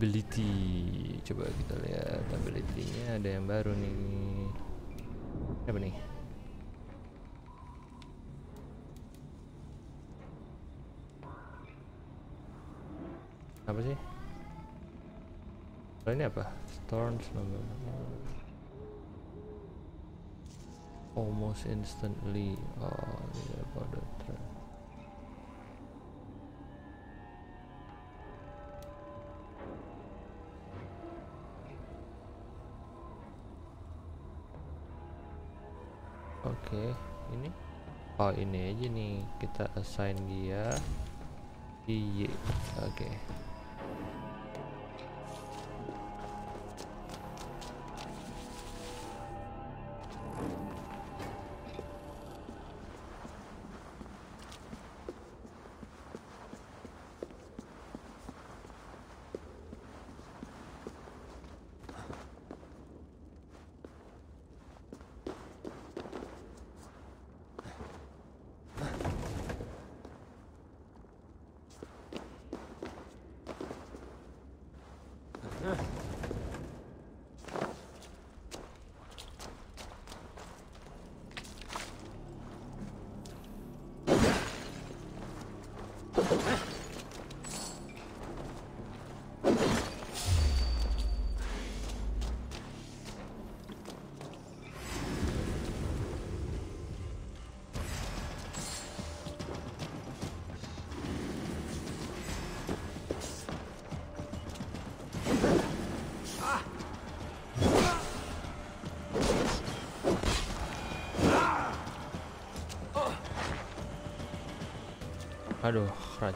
Speaker 1: Ability, coba kita lihat ability-nya ada yang baru nih. Apa nih? Apa sih? Oh, ini apa? Storms almost instantly. Oh, yeah, about ini aja nih kita assign dia di Y. Oke. Aduh,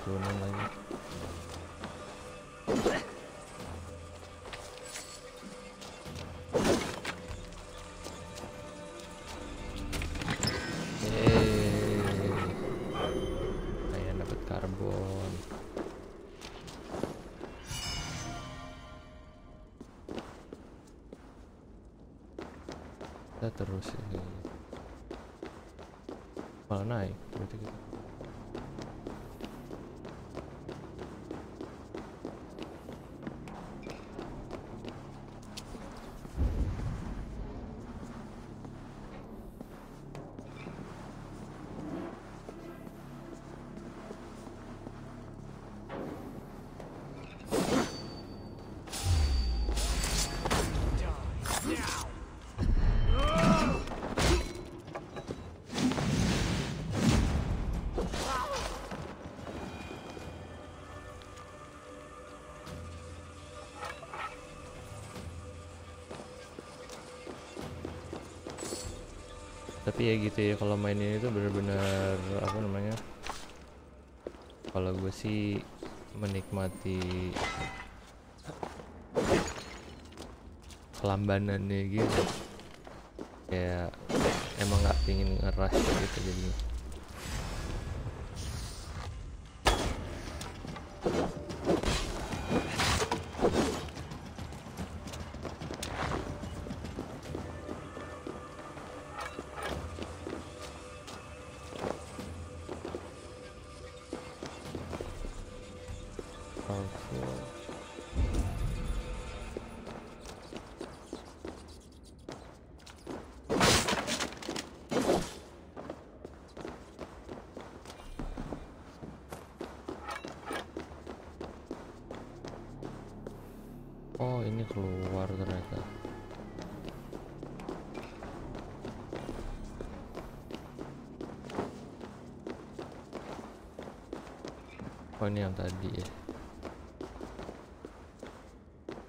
Speaker 1: 可能 tapi ya gitu ya kalau main ini tuh bener-bener apa namanya kalau gue sih menikmati kelambanannya gitu. Kayak emang nggak pingin ngerush gitu jadinya Oh ini keluar ternyata. Oh ini yang tadi ya.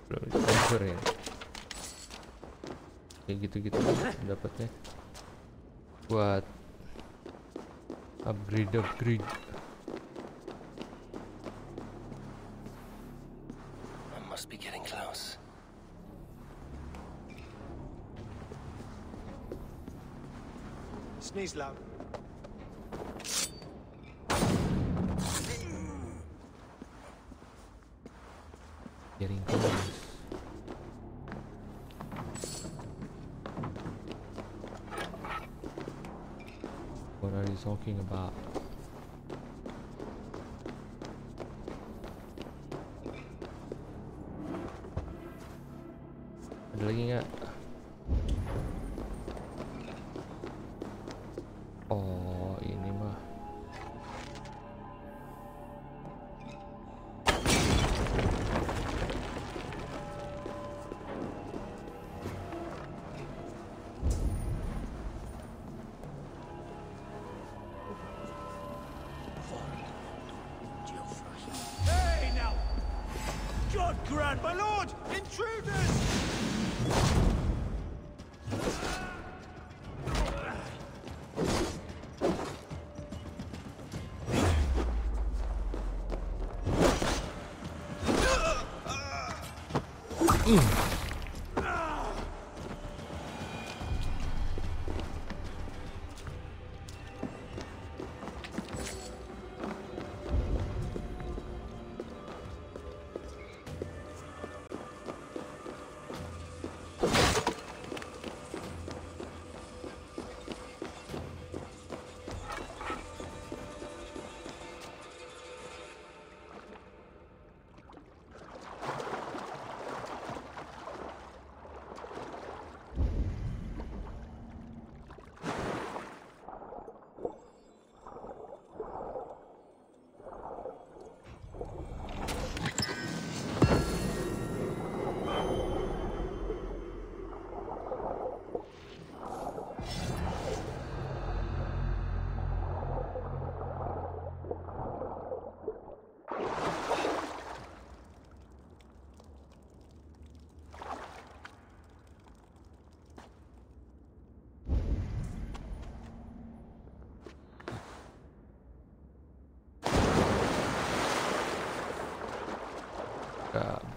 Speaker 1: Belum transfer ya? Kayak gitu-gitu dapatnya. Buat Upgrade upgrade
Speaker 7: Love.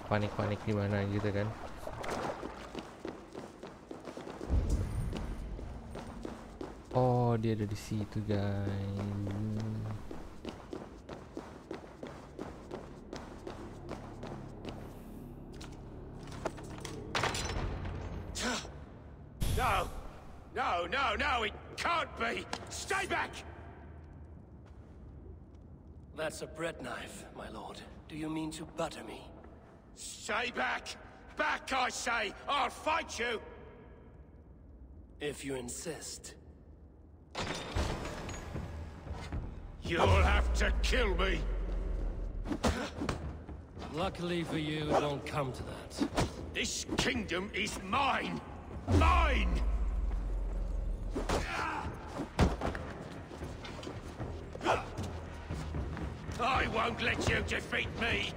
Speaker 1: Gak panik-panik di mana gitu kan? Oh, dia ada di situ, guys.
Speaker 8: No! No, no, no, it can't be! Stay back!
Speaker 4: That's a bread knife, my lord. Do you mean to butter me?
Speaker 8: Stay back! Back, I say! I'll fight you!
Speaker 4: If you insist.
Speaker 8: You'll have to kill me!
Speaker 4: Luckily for you, it won't come to that.
Speaker 8: This kingdom is mine! Mine! I won't let you defeat me!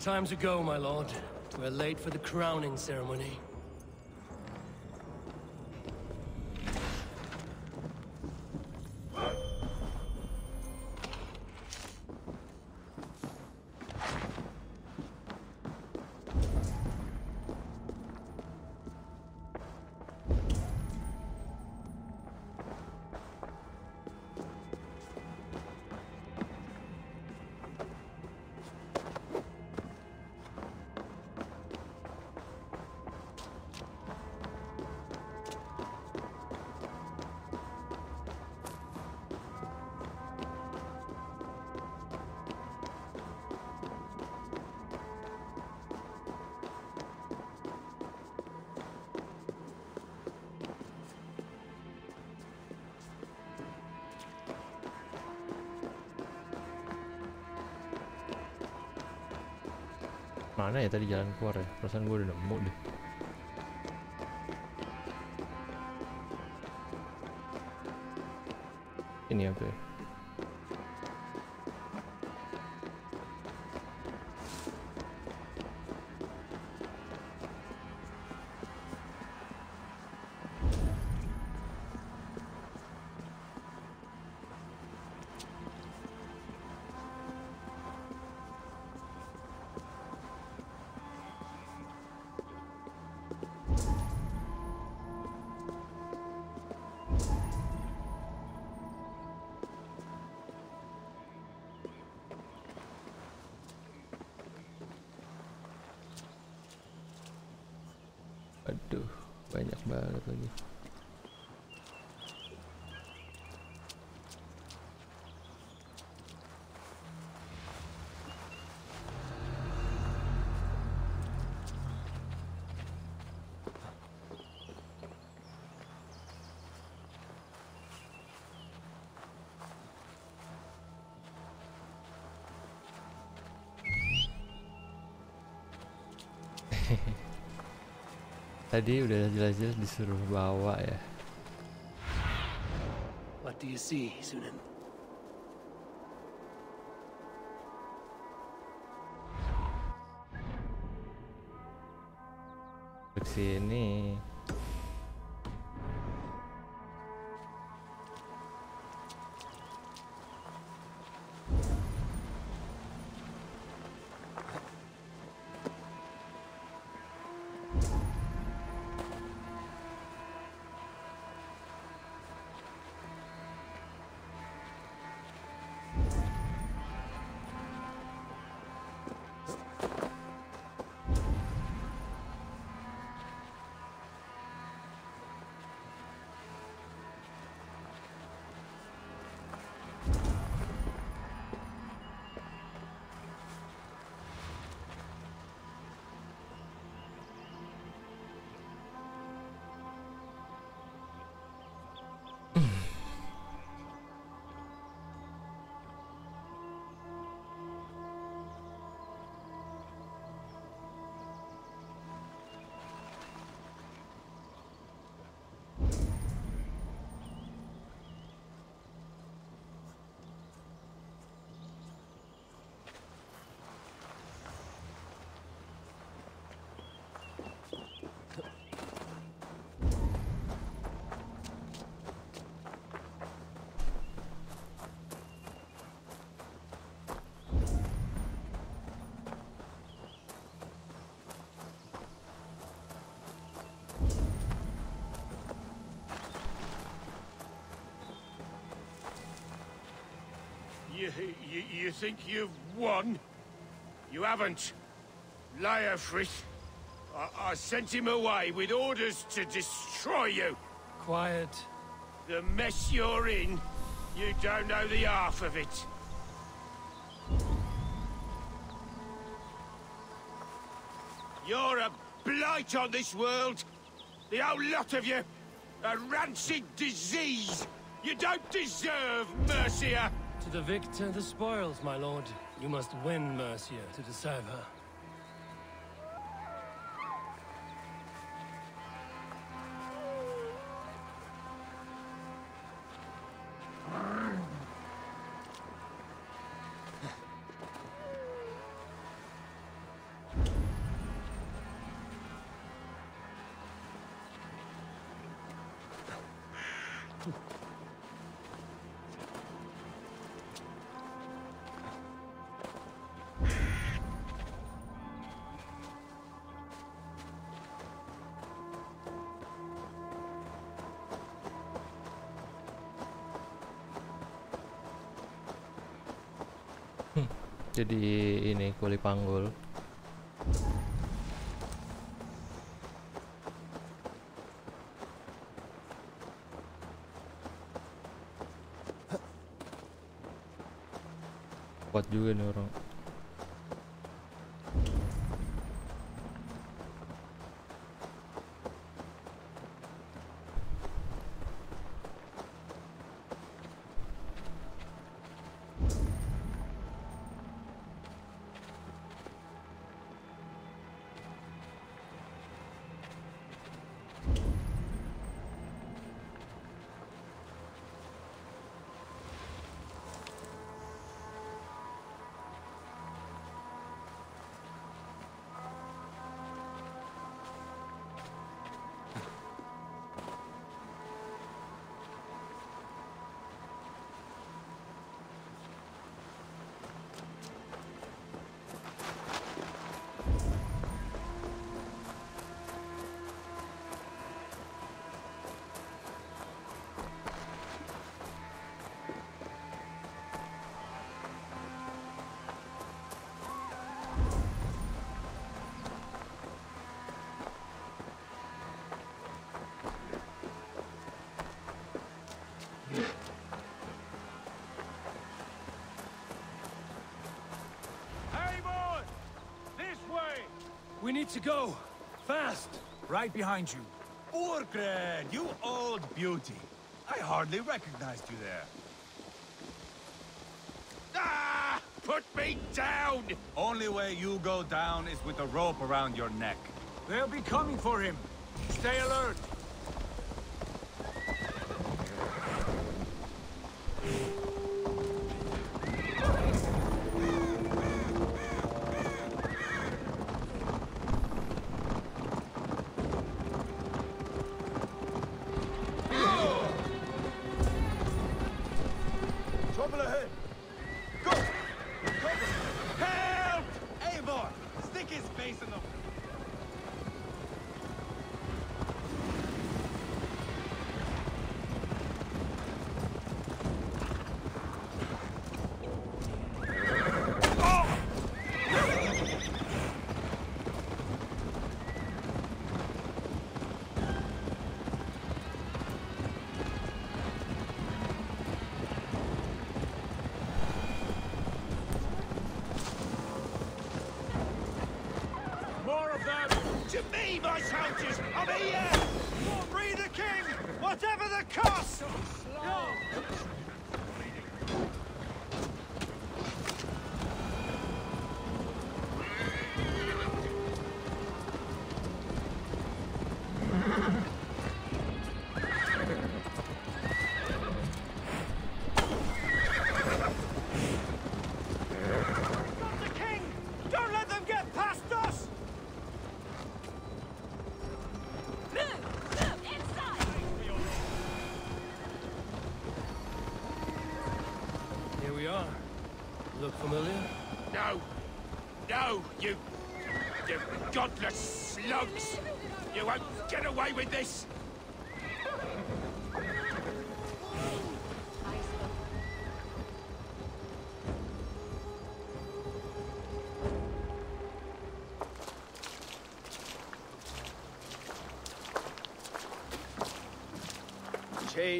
Speaker 4: Time to go, my lord. We're late for the crowning ceremony.
Speaker 1: Mana ya tadi jalan keluar ya? Perasaan gue udah nemu deh. Ini apa ya? [LAUGHS] Tadi udah jelas-jelas disuruh bawa ya.
Speaker 4: What do you see, Sunan?
Speaker 1: Ke sini.
Speaker 8: You, you, you think you've won? You haven't. Leofrith. I, I sent him away with orders to destroy you.
Speaker 4: Quiet.
Speaker 8: The mess you're in, you don't know the half of it. You're a blight on this world. The whole lot of you. A rancid disease. You don't deserve Mercia.
Speaker 4: To the victor, the spoils, my lord. You must win Mercia to deserve her.
Speaker 1: Jadi ini kuli panggul. Kuat juga nih orang.
Speaker 9: To go. Fast.
Speaker 10: Right behind you. Orgred, you old beauty. I hardly recognized you there.
Speaker 8: Ah! Put me down!
Speaker 10: Only way you go down is with a rope around your neck. They'll be coming for him. Stay alert.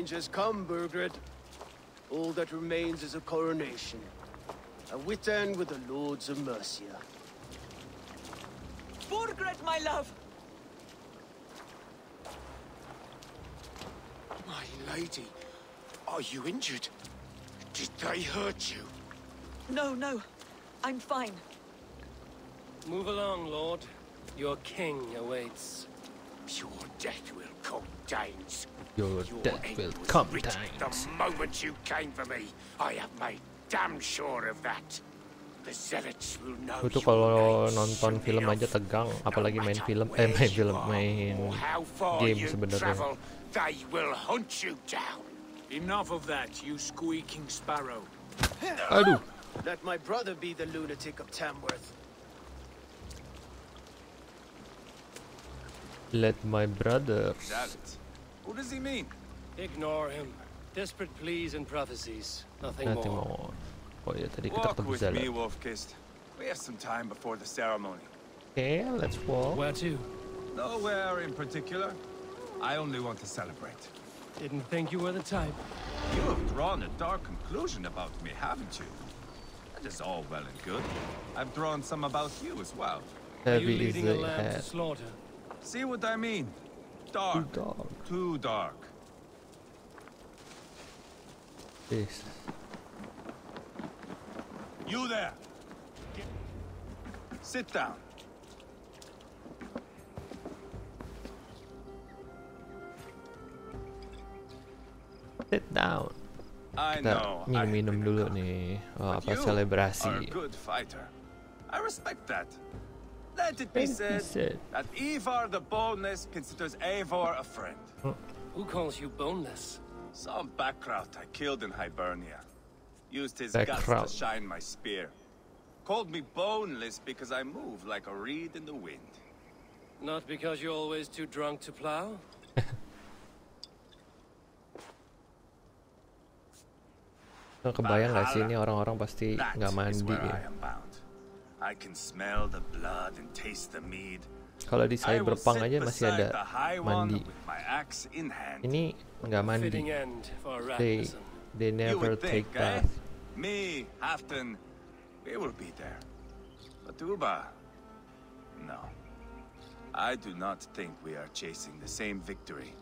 Speaker 5: Change has come, Burgred. All that remains is a coronation. A Witan with the Lords of Mercia.
Speaker 9: Burgred, my love!
Speaker 8: My lady, are you injured? Did they hurt you?
Speaker 11: No, no. I'm fine.
Speaker 4: Move along, Lord. Your king awaits.
Speaker 8: Your death will come, Danes.
Speaker 1: Your
Speaker 8: Your
Speaker 1: death will come, Danes.
Speaker 8: The moment you came for me, I have made damn sure of that. The zealots will know
Speaker 1: Gue tuh
Speaker 8: your
Speaker 1: kalau nonton film aja tegang, apalagi main film, eh main film, main game sebenarnya.
Speaker 8: travel, they will hunt you down.
Speaker 10: Enough of that, you squeaking sparrow.
Speaker 1: Aduh,
Speaker 5: Let my brother be the lunatic of Tamworth.
Speaker 1: let my brothers.
Speaker 10: What does he mean?
Speaker 4: Ignore him. Desperate pleas and prophecies. Nothing
Speaker 1: Nanti
Speaker 4: more.
Speaker 1: mau. Ya tadi kita
Speaker 12: Walk with me, Wolfkist. We have some time before the ceremony.
Speaker 1: Okay, let's walk.
Speaker 4: Where to?
Speaker 10: Nowhere in particular. I only want to celebrate.
Speaker 4: Didn't think you were the type.
Speaker 10: You have drawn a dark conclusion about me, haven't you? That is all well and good. I've drawn some about you as well.
Speaker 4: Are you
Speaker 1: Heavy is
Speaker 4: leading a
Speaker 1: the
Speaker 4: lamb to slaughter?
Speaker 10: See what I mean? dark.
Speaker 1: Too dark.
Speaker 10: Too dark.
Speaker 1: This.
Speaker 10: You there. Get... Sit down.
Speaker 1: Sit down.
Speaker 12: I know. I Kita
Speaker 1: minum-minum dulu nih.
Speaker 12: Wah,
Speaker 1: apa selebrasi.
Speaker 12: I respect that. Let it be
Speaker 1: Let be
Speaker 12: said,
Speaker 1: said.
Speaker 12: that Ivar the Boneless considers Eivor a friend.
Speaker 4: Who calls you boneless?
Speaker 12: Some backrout I killed in Hibernia. Used his guts
Speaker 1: Backrout.
Speaker 12: to shine my spear. Called me boneless because I move like a reed in the wind.
Speaker 4: Not because you're always too drunk to plow?
Speaker 1: Nah, kebayang gak sih ini orang-orang pasti nggak mandi ya.
Speaker 12: I am bound. I can smell the blood and taste the mead.
Speaker 1: Kalau di
Speaker 12: I will
Speaker 1: Cyberpunk aja masih ada
Speaker 12: the high one
Speaker 1: mandi.
Speaker 12: with my axe in hand.
Speaker 1: Ini nggak mandi.
Speaker 4: Fitting end for
Speaker 1: They they never take
Speaker 12: think, eh?
Speaker 1: bath.
Speaker 12: Me, Halfton, we will be there. But Uba, no. I do not think we are chasing the same victory.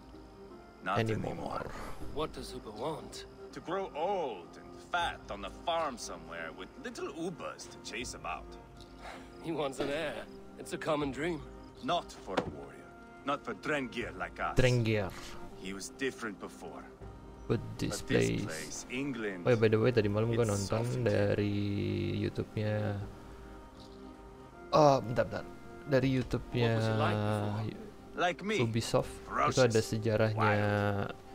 Speaker 12: Not
Speaker 1: Anymore.
Speaker 12: anymore.
Speaker 4: What does Uba want?
Speaker 12: To grow old and fat on a farm somewhere with little ubas to chase about.
Speaker 4: He wants an heir. It's a common dream.
Speaker 12: Not for a warrior. Not for Drengir like us.
Speaker 1: Drengir.
Speaker 12: He was different before.
Speaker 1: But this
Speaker 12: But this
Speaker 1: place.
Speaker 12: place, England.
Speaker 1: Oh ya by the way tadi malam gue nonton
Speaker 12: soft.
Speaker 1: dari YouTube-nya. Oh bentar bentar. Dari YouTube-nya
Speaker 4: like.
Speaker 1: Ubisoft itu
Speaker 12: Ferocious,
Speaker 1: ada sejarahnya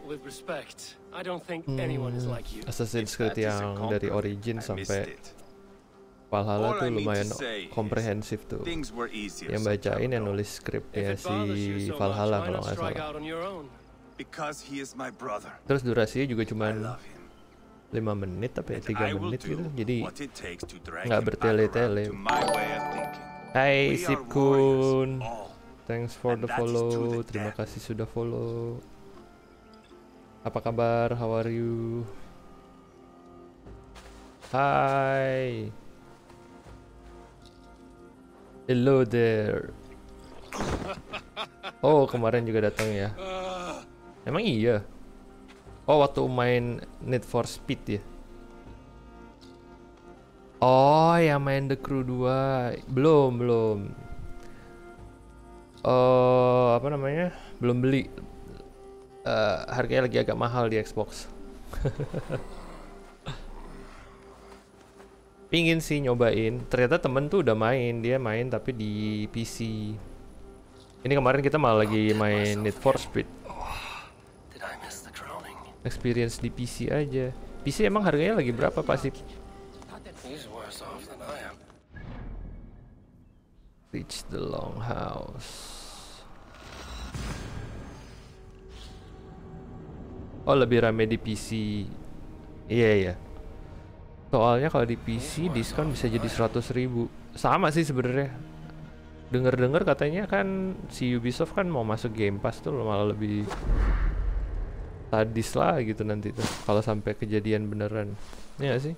Speaker 4: With respect, I don't think anyone is
Speaker 1: hmm,
Speaker 4: like you.
Speaker 1: Assassin's Creed yang dari origin sampai. Valhalla
Speaker 12: All
Speaker 1: tuh lumayan komprehensif tuh. Yang bacain yang nulis skripnya si Valhalla kalau nggak salah. Terus durasinya juga cuman
Speaker 12: him.
Speaker 1: 5 menit apa ya?
Speaker 12: And
Speaker 1: 3
Speaker 12: I will
Speaker 1: menit gitu. Jadi nggak bertele-tele. Hai Sipkun. Thanks for the follow. Terima kasih sudah follow. Apa kabar? How are you? Hai. Hello there. Oh, kemarin juga datang ya. Emang iya? Oh, waktu main Need for Speed ya? Oh, yang main The Crew 2. Belum, belum. Eh, apa namanya? Belum beli. Eh, harganya lagi agak mahal di Xbox. [LAUGHS] Pingin sih nyobain. Ternyata temen tuh udah main, dia main tapi di PC. Ini kemarin kita malah lagi main Need for Speed.
Speaker 4: Crowning?
Speaker 1: Experience di PC aja. PC emang harganya lagi berapa Pak Sip?
Speaker 4: He's worse off than I am.
Speaker 1: Reach the longhouse. Oh lebih rame di PC. Iya iya. Soalnya kalau di PC diskon bisa jadi 100.000 ribu. Sama sih sebenarnya. Dengar-dengar katanya kan si Ubisoft kan mau masuk Game Pass tuh malah lebih sadis lah gitu nanti tuh kalau sampai kejadian beneran. Iya nggak sih?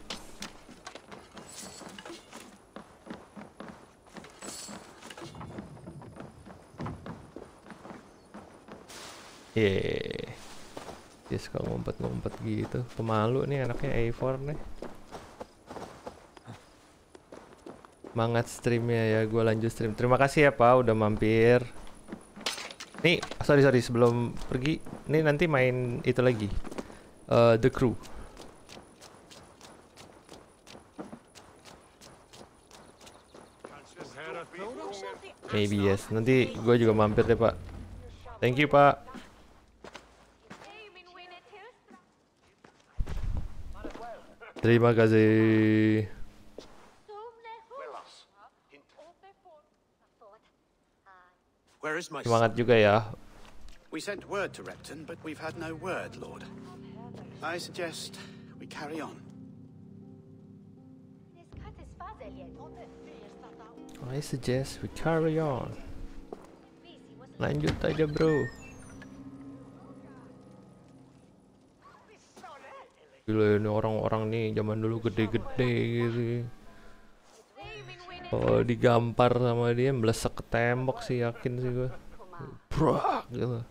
Speaker 1: Yeay. Dia suka ngumpet-ngumpet gitu. Pemalu nih anaknya A4 nih. Semangat streamnya ya, gue lanjut stream. Terima kasih ya Pak udah mampir. Nih, sorry sorry sebelum pergi, nih nanti main itu lagi. Eh, The Crew. Maybe yes. Nanti gue juga mampir deh Pak. Thank you Pak. Terima kasih.
Speaker 13: Where is my
Speaker 1: Semangat juga ya.
Speaker 13: We sent word to Repton, but we've had no word, Lord. I suggest we carry on.
Speaker 1: I suggest we carry on. Lanjut aja bro. Gila ini orang-orang nih zaman dulu gede-gede gitu. Kalau digampar sama dia melesek ke tembok sih yakin sih gue. Brak gitu.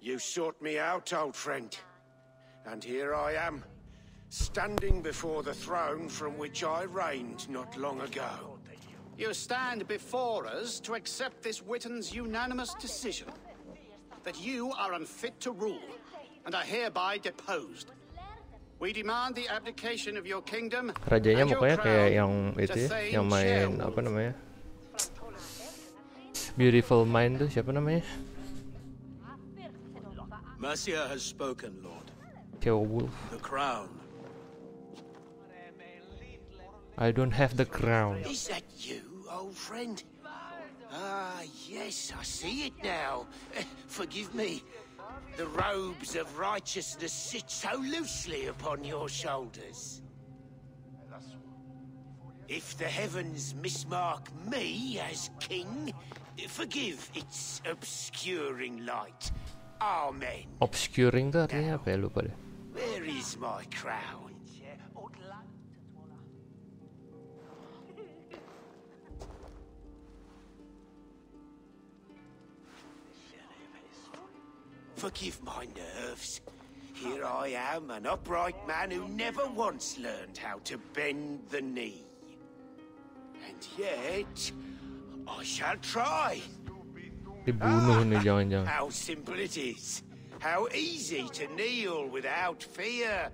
Speaker 8: You sought me out, old friend. And here I am, standing before the throne from which I reigned not long ago.
Speaker 13: You stand before us to accept this Witten's unanimous decision that you are unfit to rule and are hereby deposed.
Speaker 1: Rajanya
Speaker 13: and your
Speaker 1: mukanya kayak
Speaker 13: crown
Speaker 1: yang
Speaker 13: to
Speaker 1: itu ya,
Speaker 13: Thane
Speaker 1: yang main apa namanya? Beautiful Mind tuh siapa namanya?
Speaker 13: Mercia has spoken, Lord.
Speaker 1: Ceolwulf.
Speaker 13: The crown.
Speaker 1: I don't have the crown.
Speaker 8: Is that you, old friend? Ah, yes, I see it now. Eh, Forgive me. The robes of righteousness sit so loosely upon your shoulders. If the heavens mismark me as king, forgive its obscuring light. Amen.
Speaker 1: Obscuring tuh artinya apa ya lupa deh.
Speaker 8: Where is my crown? Forgive my nerves. Here I am, an upright man who never once learned how to bend the knee. And yet, I shall try.
Speaker 1: Dibunuh nih jangan-jangan.
Speaker 8: How simple it is. How easy to kneel without fear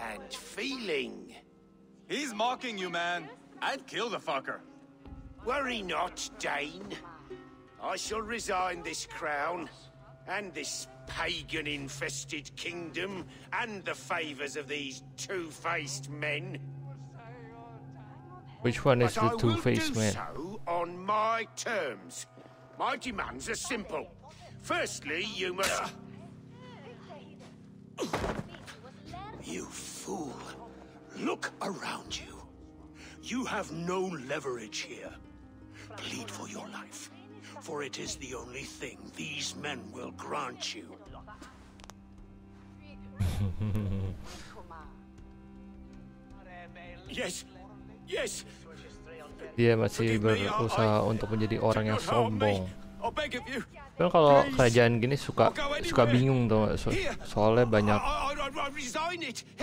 Speaker 8: and feeling.
Speaker 12: He's mocking you, man. I'd kill the fucker.
Speaker 8: Worry not, Dane. I shall resign this crown, and this pagan-infested kingdom, and the favors of these two-faced men.
Speaker 1: Which one is
Speaker 8: but
Speaker 1: the two-faced
Speaker 8: do
Speaker 1: man?
Speaker 8: so on my terms. My demands are simple. Firstly, you must...
Speaker 14: You fool. Look around you. You have no leverage here. Plead for your life, for it is the only thing these men will grant you. [LAUGHS]
Speaker 8: Yes, yes,
Speaker 1: Dia masih berusaha untuk menjadi orang yang sombong. Kan kalau kerajaan gini suka suka bingung tuh so, soalnya banyak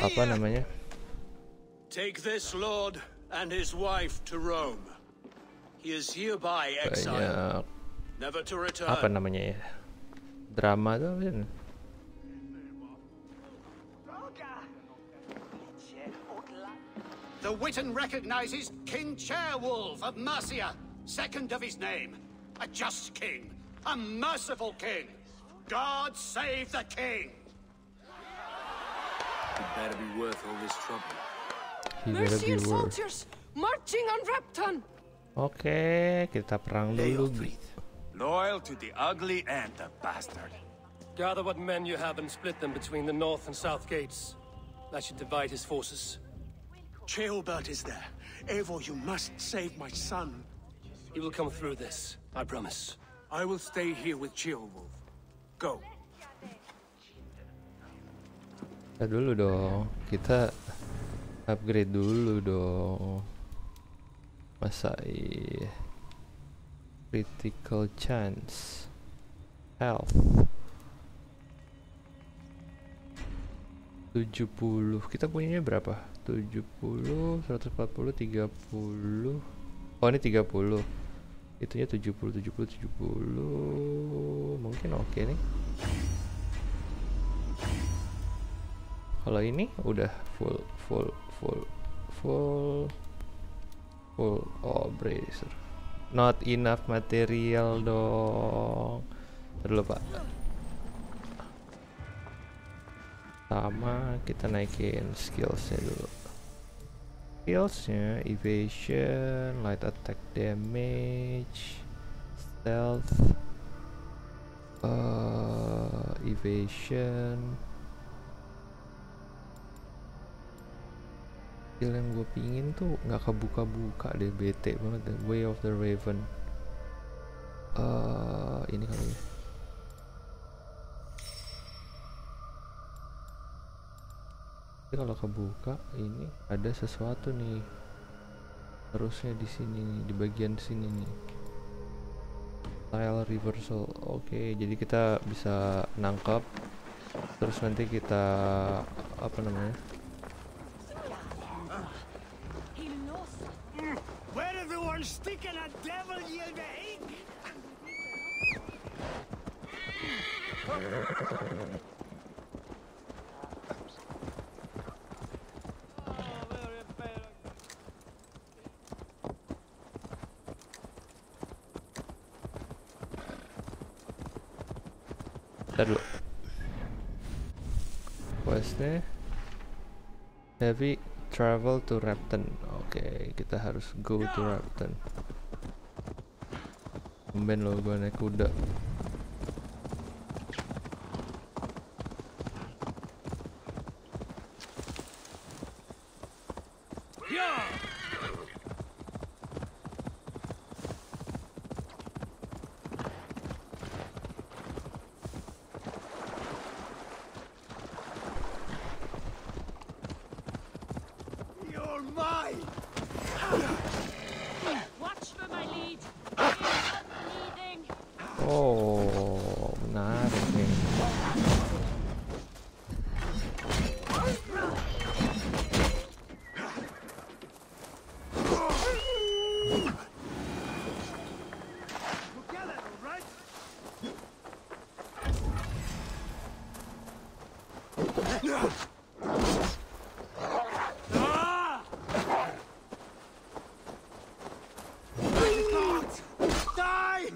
Speaker 1: apa namanya?
Speaker 9: Take this lord and his wife to Rome. He is hereby exiled,
Speaker 1: banyak
Speaker 9: never to return.
Speaker 1: apa namanya ya drama tuh apa?
Speaker 13: The Witan recognizes King Chairwolf of Mercia, second of his name. A just king, a merciful king. God save the king!
Speaker 4: It better be worth all this trouble.
Speaker 15: Mercian soldiers marching on Repton.
Speaker 1: Oke, kita perang dulu.
Speaker 12: Loyal to the ugly and the bastard.
Speaker 4: Gather what men you have and split them between the north and south gates. That should divide his forces.
Speaker 14: Cheobert is there. Eivor, you must save my son.
Speaker 4: He will come through this, I promise.
Speaker 14: I will stay here with Cheowolf. Go.
Speaker 1: Kita dulu dong. Kita upgrade dulu dong. Masa iya. Critical chance. Health. 70. Kita punyanya berapa? 70, 140, 30. Oh, ini 30. Itunya 70, 70, 70. Mungkin oke nih. Kalau ini udah full full full full full oh bracer. Not enough material dong. Dulu pak. Sama kita naikin skillsnya dulu. Skillsnya evasion, light attack damage, stealth, uh, evasion. Skill yang gue pingin tuh nggak kebuka-buka deh bete banget deh. Way of the Raven. Eh ini kali ya. Tapi kalau kebuka ini ada sesuatu nih. Harusnya di sini di bagian sini nih. Tile reversal. Oke jadi kita bisa nangkap terus nanti kita apa namanya
Speaker 8: Where sticking a devil yield
Speaker 1: Heavy travel to Repton Oke kita harus go to Repton Tumben lo gue naik kuda
Speaker 8: You're mine!
Speaker 15: Watch for my lead. Bleeding.
Speaker 1: Oh menarik nih
Speaker 5: Die!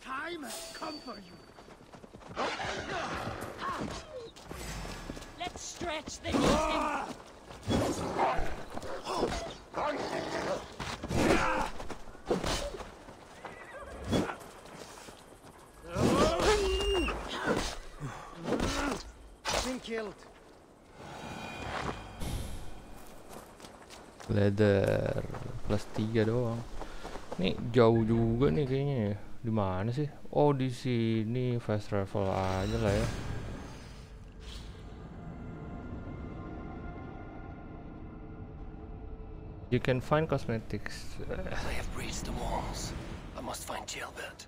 Speaker 13: Time has come for you.
Speaker 15: Let's stretch the meeting.
Speaker 13: Been killed.
Speaker 1: Leather plus 3 doang. Nih jauh juga nih kayaknya ya. Di mana sih? Oh, di sini fast travel aja lah ya. You can find cosmetics.
Speaker 4: They have breached the walls. I must find Gilbert.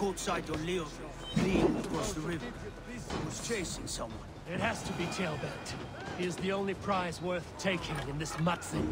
Speaker 13: caught sight on Leo fleeing across the river. He was chasing someone.
Speaker 4: It has to be Tailbent. He is the only prize worth taking in this mutzing.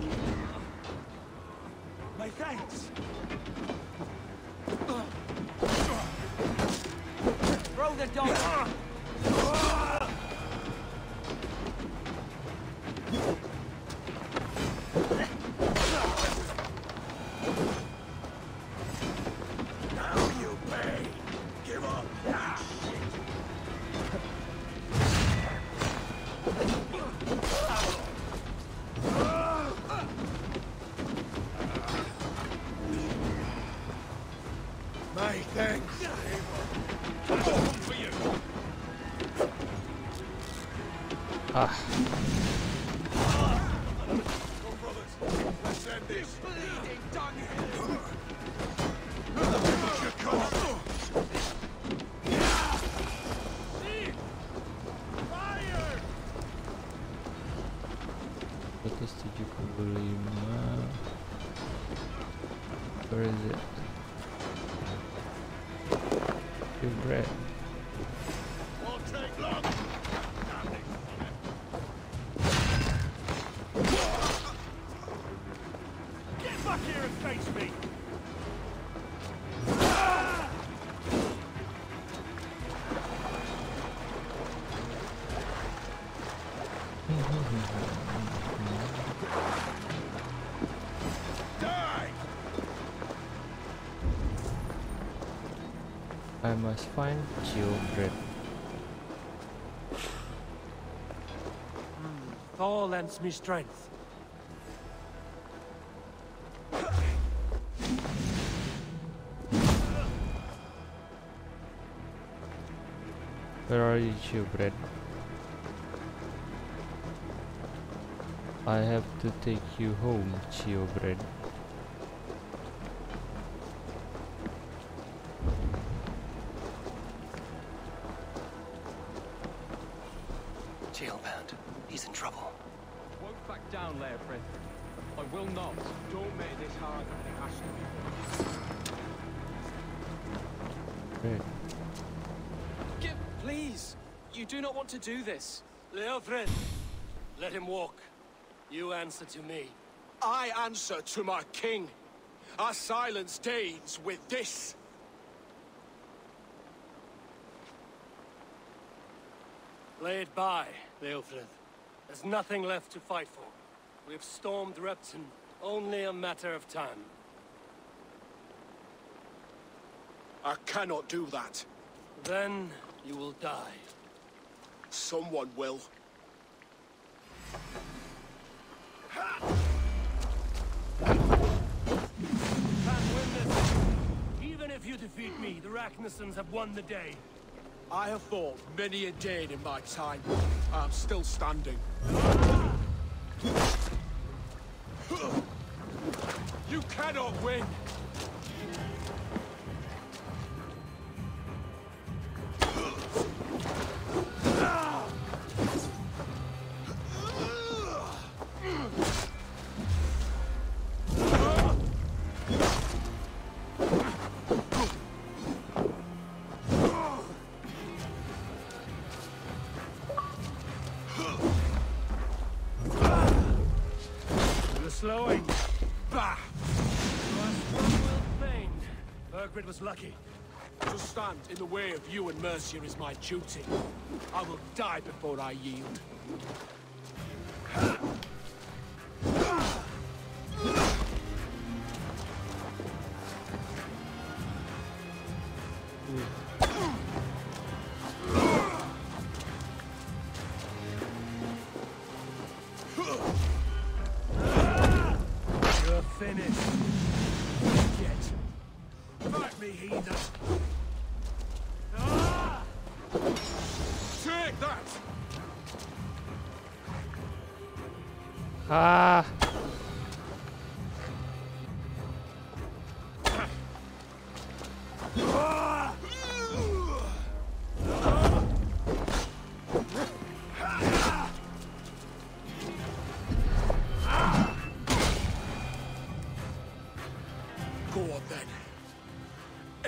Speaker 1: I must find Gilbert
Speaker 4: Thor hmm, lends me strength.
Speaker 1: Where are you Gilbert? I have to take you home Gilbert
Speaker 4: answer to me.
Speaker 14: I answer to my king. I silence Danes with this.
Speaker 4: Lay it by, Leofred. There's nothing left to fight for. We've stormed Repton. Only a matter of time.
Speaker 14: I cannot do that.
Speaker 4: Then you will die.
Speaker 14: Someone will.
Speaker 4: Even if you defeat me, the Ragnarsons have won the day.
Speaker 14: I have fought many a day in my time. I'm still standing. You cannot win!
Speaker 4: Was lucky.
Speaker 14: To stand in the way of you and Mercia is my duty. I will die before I yield.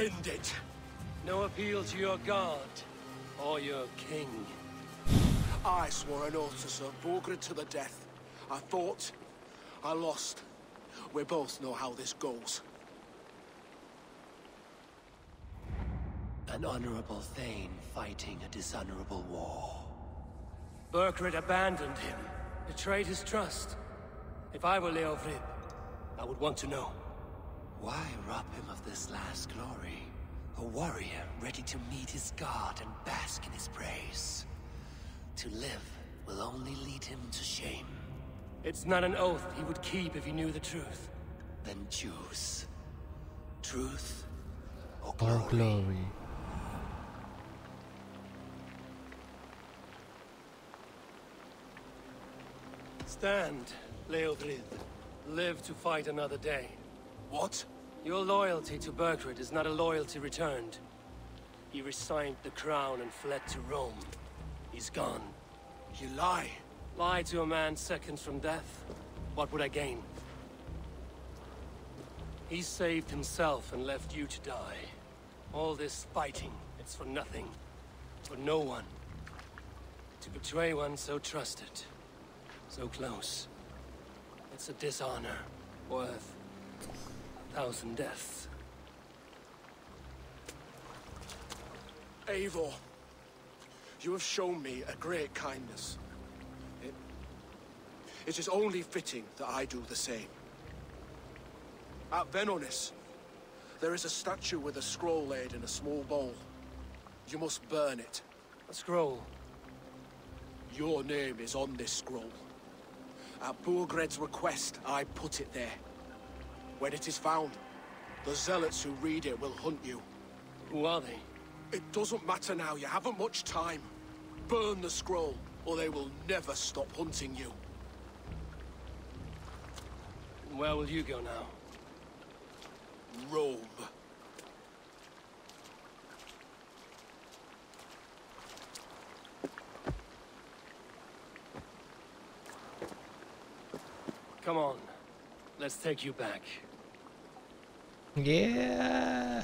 Speaker 14: End it.
Speaker 4: No appeal to your god or your king.
Speaker 14: I swore an oath to serve Borgred to the death. I fought. I lost. We both know how this goes.
Speaker 9: An honorable Thane fighting a dishonorable war.
Speaker 4: Berkrid abandoned him, betrayed his trust. If I were Leofrid, I would want to know.
Speaker 9: Why rob him of this last glory? A warrior ready to meet his god and bask in his praise. To live will only lead him to shame.
Speaker 4: It's not an oath he would keep if he knew the truth.
Speaker 9: Then choose. Truth or
Speaker 1: Or
Speaker 9: glory.
Speaker 1: glory.
Speaker 4: Stand, Leofrid. Live to fight another day.
Speaker 14: What?
Speaker 4: Your loyalty to Berkrid is not a loyalty returned. He resigned the crown and fled to Rome. He's gone.
Speaker 14: You lie.
Speaker 4: Lie to a man seconds from death? What would I gain? He saved himself and left you to die. All this fighting, it's for nothing. For no one. To betray one so trusted. So close. It's a dishonor. Worth thousand deaths.
Speaker 14: Eivor, you have shown me a great kindness. It, it is only fitting that I do the same. At Venonis, there is a statue with a scroll laid in a small bowl. You must burn it.
Speaker 4: A scroll?
Speaker 14: Your name is on this scroll. At Burgred's request, I put it there. When it is found, the zealots who read it will hunt you.
Speaker 4: Who are they?
Speaker 14: It doesn't matter now, you haven't much time. Burn the scroll, or they will never stop hunting you.
Speaker 4: Where will you go now?
Speaker 14: Rome.
Speaker 4: Come on. Let's take you back.
Speaker 1: Yeah.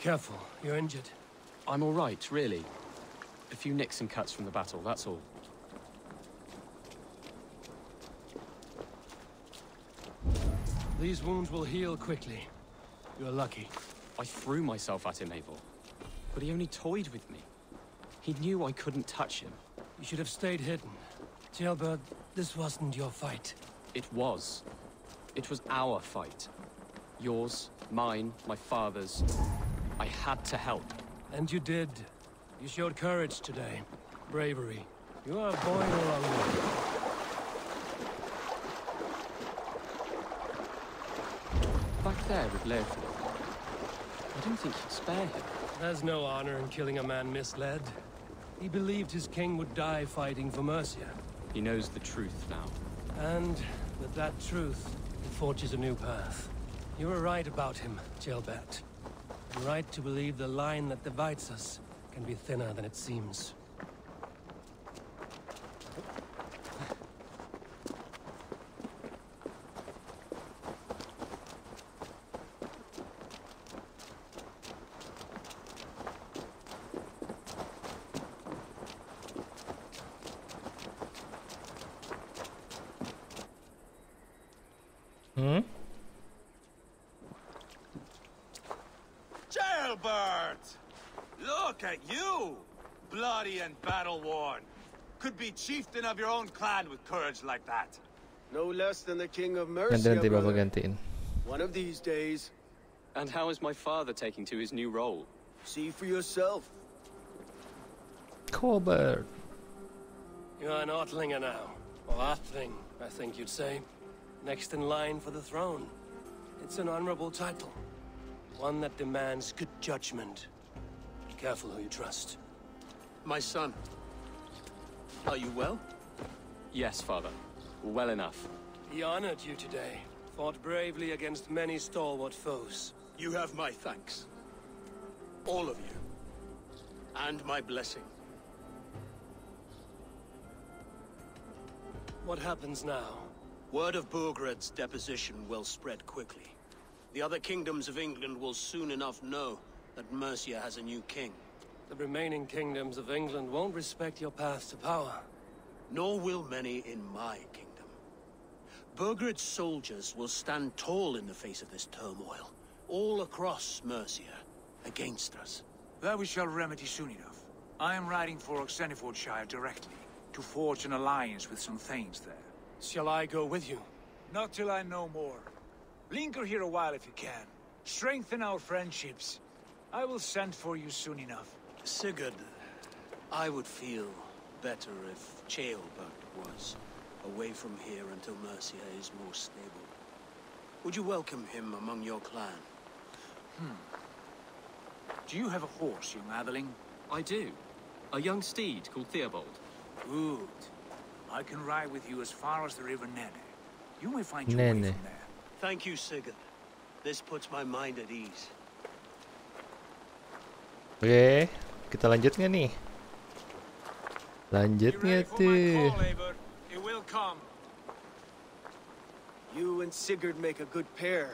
Speaker 4: Careful, you're injured.
Speaker 16: I'm all right, really. A few nicks and cuts from the battle, that's all.
Speaker 4: These wounds will heal quickly. You're lucky.
Speaker 16: I threw myself at him, Eivor. But he only toyed with me. He knew I couldn't touch him.
Speaker 4: You should have stayed hidden. Jailbird, this wasn't your fight.
Speaker 16: It was. It was our fight. Yours, mine, my father's. I had to help.
Speaker 4: And you did. You showed courage today. Bravery. You are a boy no longer.
Speaker 16: Back there with Leif. I don't think he'd spare him.
Speaker 4: There's no honor in killing a man misled. He believed his king would die fighting for Mercia.
Speaker 16: He knows the truth now.
Speaker 4: And with that truth, he forges a new path. You were right about him. You're right to believe the line that divides us can be thinner than it seems.
Speaker 1: Hmm?
Speaker 12: Jailbird! Look at you! Bloody and battle-worn. Could be chieftain of your own clan with courage like that.
Speaker 17: No less than the king of
Speaker 1: Ganti
Speaker 17: Mercia,
Speaker 1: nanti bakal
Speaker 17: brother.
Speaker 1: gantiin.
Speaker 17: One of these days,
Speaker 16: And how is my father taking to his new role?
Speaker 17: see for yourself.
Speaker 1: Colbert.
Speaker 4: You're an Ortlinger now. Or Athling, I think you'd say. Next in line for the throne. It's an honorable title. One that demands good judgment. Be careful who you trust.
Speaker 8: My son. Are you well?
Speaker 16: Yes, father. Well enough.
Speaker 4: He honored you today. Fought bravely against many stalwart foes.
Speaker 8: You have my thanks. All of you. And my blessing.
Speaker 4: What happens now?
Speaker 8: Word of Burgred's deposition will spread quickly. The other kingdoms of England will soon enough know that Mercia has a new king.
Speaker 4: The remaining kingdoms of England won't respect your path to power.
Speaker 8: Nor will many in my kingdom. Burgred's soldiers will stand tall in the face of this turmoil, all across Mercia, against us.
Speaker 2: That we shall remedy soon enough. I am riding for Oxenfordshire directly, to forge an alliance with some thanes there.
Speaker 4: Shall I go with you?
Speaker 2: Not till I know more. Linger here a while if you can. Strengthen our friendships. I will send for you soon enough.
Speaker 8: Sigurd, I would feel better if Ceolbert was away from here until Mercia is more stable. Would you welcome him among your clan?
Speaker 2: Hmm. Do you have a horse, young Atheling?
Speaker 16: I do. A young steed called Theobald.
Speaker 2: Good. I can ride with you as far as the river Nene. You may find your way from there.
Speaker 8: Thank you, Sigurd. This puts my mind at ease.
Speaker 1: Oke, kita lanjut nggak nih? Lanjut nggak tuh?
Speaker 2: It will come.
Speaker 17: You and Sigurd make a good pair.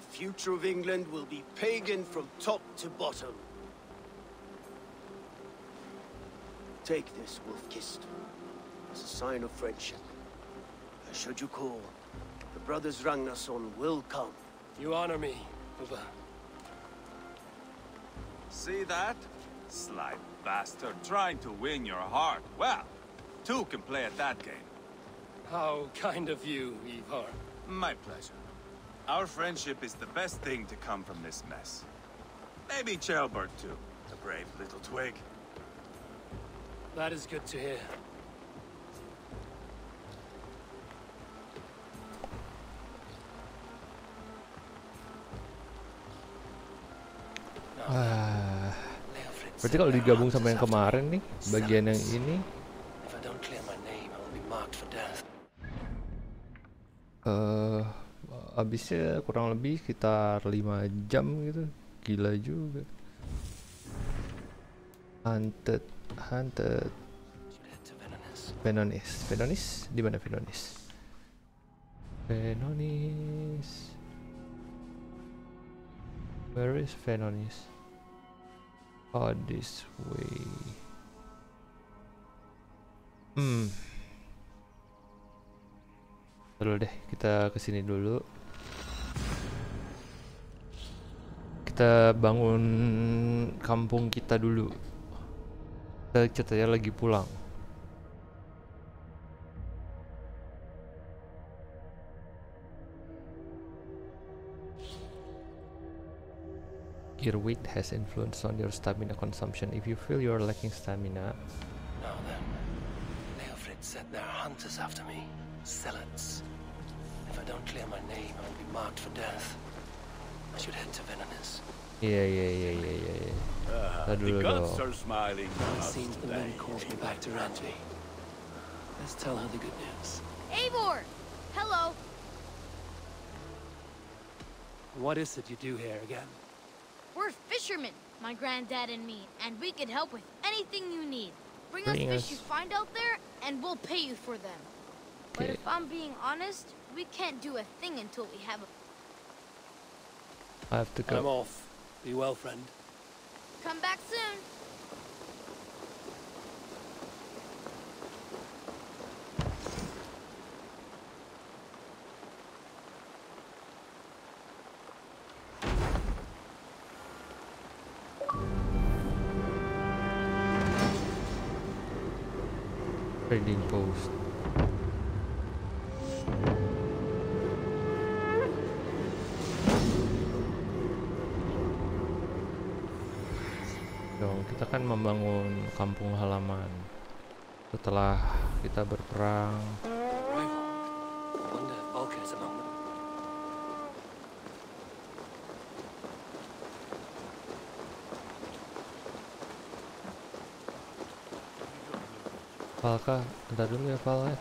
Speaker 17: The future of England will be pagan from top to bottom. Take this, Wolf-Kissed, as a sign of friendship. And Should you call, the brothers Ragnarsson will come.
Speaker 4: You honor me, Uba.
Speaker 12: See that? Sly bastard trying to win your heart. Well, two can play at that game.
Speaker 4: How kind of you, Ivar.
Speaker 12: My pleasure. Our friendship is the best thing to come from this mess. Maybe Chelbert, too, the brave little twig.
Speaker 4: That is good to hear.
Speaker 1: Berarti kalau digabung sama yang kemarin nih, bagian yang ini eh habisnya kurang lebih sekitar 5 jam gitu. Gila juga. Hunted, hunted. Venonis, Venonis, di mana Venonis? Venonis. Where is Venonis? Oh, this way. Hmm. Dulu deh, kita ke sini dulu. Kita bangun kampung kita dulu. Kita ceritanya lagi pulang. Your weight has influence on your stamina consumption. If you feel you're lacking stamina,
Speaker 4: Now then, Leofrid said there are hunters after me. Zealots. If I don't clear my name, I'll be marked for death. I should head to Venenis.
Speaker 1: Yeah, yeah, yeah, yeah, iya. iya.
Speaker 12: Ah,
Speaker 1: Tar
Speaker 12: the
Speaker 1: dulu
Speaker 12: gods
Speaker 1: dong.
Speaker 12: are smiling on
Speaker 4: It seems the
Speaker 12: today.
Speaker 4: moon calls me back to Randvi. Let's tell her the good news.
Speaker 18: Eivor! Hello.
Speaker 4: What is it you do here again?
Speaker 18: We're fishermen, my granddad and me, and we can help with anything you need. Bring,
Speaker 1: Bring
Speaker 18: us
Speaker 1: us-
Speaker 18: fish you find out there, and we'll pay you for them. But if I'm being honest, we can't do a thing until we have a...
Speaker 1: I have to go.
Speaker 4: I'm off. Be well, friend.
Speaker 18: Come back soon.
Speaker 1: Trading post. Dong, kita kan membangun kampung halaman. Setelah kita berperang, Valka, ntar dulu ya Val ya.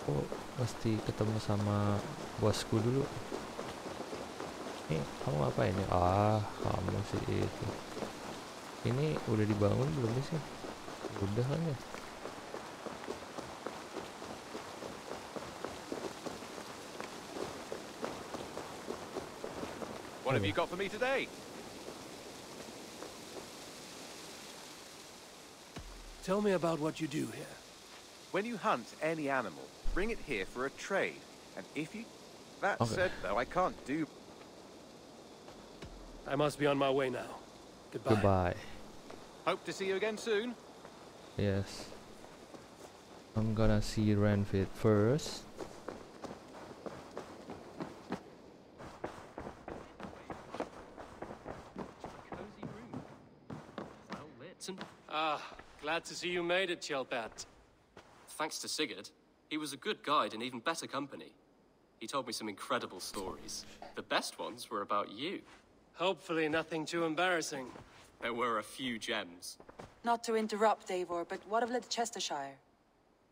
Speaker 1: Aku mesti ketemu sama bosku dulu. Nih, kamu ngapain ya? Ah, kamu sih itu. Ini udah dibangun belum sih? Udah kan ya?
Speaker 6: What have you got for me today?
Speaker 4: Tell me about what you do here.
Speaker 6: When you hunt any animal, bring it here for a trade. And if you... That
Speaker 1: Okay.
Speaker 6: said, though, I can't do...
Speaker 4: I must be on my way now. Goodbye.
Speaker 1: Goodbye.
Speaker 6: Hope to see you again soon.
Speaker 1: Yes. I'm gonna see Renfit first.
Speaker 16: Well lit. And
Speaker 4: Ah, glad to see you made it, Chelpat.
Speaker 16: thanks to Sigurd, he was a good guide and even better company. He told me some incredible stories. The best ones were about you.
Speaker 4: Hopefully nothing too embarrassing.
Speaker 16: There were a few gems.
Speaker 11: Not to interrupt, Eivor, but what of Leicestershire?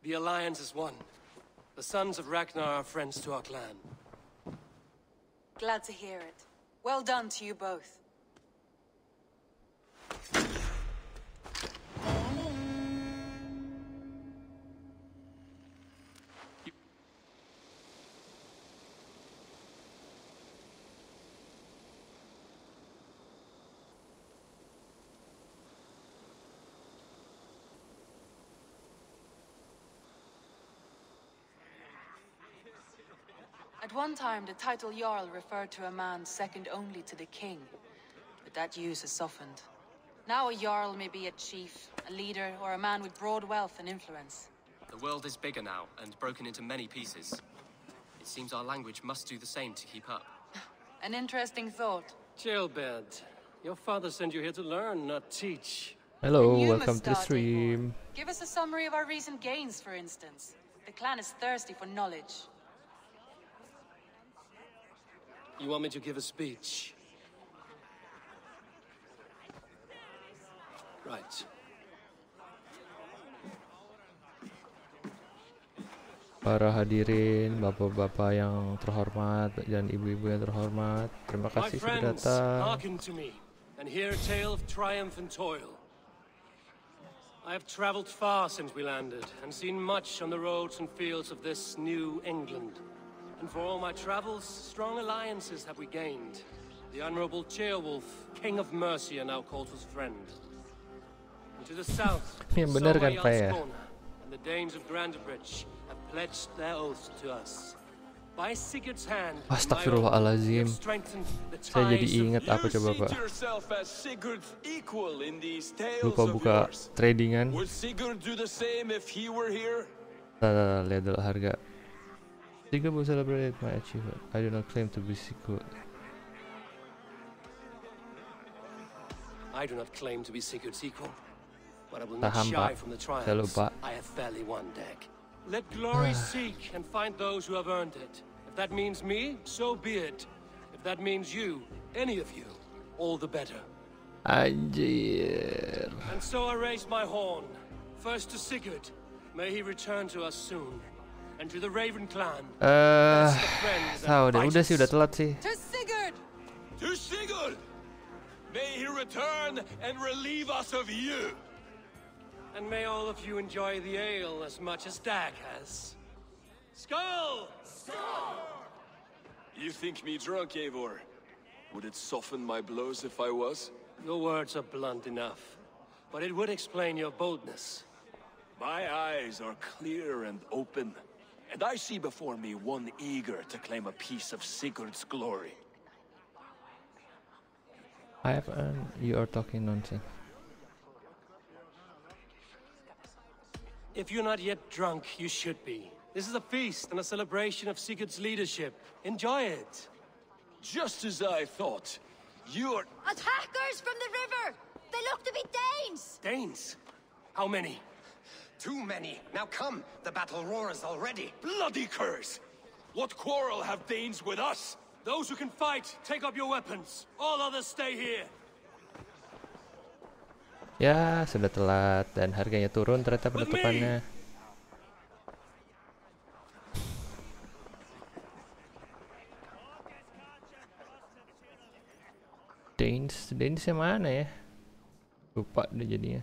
Speaker 4: The Alliance is won. The sons of Ragnar are friends to our clan.
Speaker 11: Glad to hear it. Well done to you both. At one time, the title Jarl referred to a man second only to the king. But that use has softened. Now a Jarl may be a chief, a leader, or a man with broad wealth and influence.
Speaker 16: The world is bigger now and broken into many pieces. It seems our language must do the same to keep up.
Speaker 11: An interesting thought.
Speaker 4: Chilbed, your father sent you here to learn, not teach.
Speaker 1: Hello, welcome to the stream.
Speaker 11: Give us a summary of our recent gains, for instance. The clan is thirsty for knowledge.
Speaker 4: You want me to give a speech? Right.
Speaker 1: Para hadirin, bapak-bapak yang terhormat dan ibu-ibu yang terhormat, terima kasih sudah
Speaker 4: friends,
Speaker 1: datang.
Speaker 4: hearken to me and hear a tale of triumph and toil. I have traveled far since we landed and seen much on the roads and fields of this new England. And for all my travels, strong alliances have we gained. The Honorable Ceolwulf, King of Mercia, now calls us friend. And to the south, [LAUGHS]
Speaker 1: Yang benar kan, ya?
Speaker 4: And the Danes of Grandebridge have pledged their oath to us.
Speaker 1: Astagfirullahalazim. Saya jadi ingat apa coba pak?
Speaker 12: see yourself as Sigurd's equal in these tales
Speaker 1: Lupa
Speaker 12: of
Speaker 1: buka
Speaker 12: yours.
Speaker 1: tradingan.
Speaker 12: Would Sigurd do the same if he were here?
Speaker 1: Nah, nah, nah, lihat dulu harga. Tiga will celebrate my achievement. I do not claim to be secret.
Speaker 4: I do not claim to be Sigurd's equal, but I will not shy from the
Speaker 1: Saya
Speaker 4: triumphs
Speaker 1: lupa.
Speaker 4: I have fairly won, Deck. Let glory [SIGHS] seek and find those who have earned it. If that means me, so be it. If that means you, any of you, all the better.
Speaker 1: Anjir.
Speaker 4: And so I raise my horn. First to Sigurd. May he return to us soon. And to the Raven clan. Best friends and
Speaker 1: tahu deh, udah sih udah telat sih.
Speaker 11: To Sigurd!
Speaker 3: To Sigurd! May he return and relieve us of you!
Speaker 4: And may all of you enjoy the ale as much as Dag has. Skull!
Speaker 3: You think me drunk, Eivor? Would it soften my blows if I was?
Speaker 4: Your words are blunt enough. But it would explain your boldness.
Speaker 3: My eyes are clear and open, and I see before me one eager to claim a piece of Sigurd's glory.
Speaker 1: I have earned. You are talking nonsense.
Speaker 4: If you're not yet drunk, you should be. This is a feast and a celebration of Sigurd's leadership. Enjoy it.
Speaker 3: Just as I thought. You're...
Speaker 18: Attackers from the river! They look to be Danes!
Speaker 4: Danes? How many?
Speaker 8: Too many. Now come, the battle roars already.
Speaker 3: Bloody curse! What quarrel have Danes with us?
Speaker 4: Those who can fight, take up your weapons. All others stay here.
Speaker 1: Ya, sudah telat dan harganya turun ternyata penutupannya. Danes, Danes yang mana ya? Lupa deh jadinya.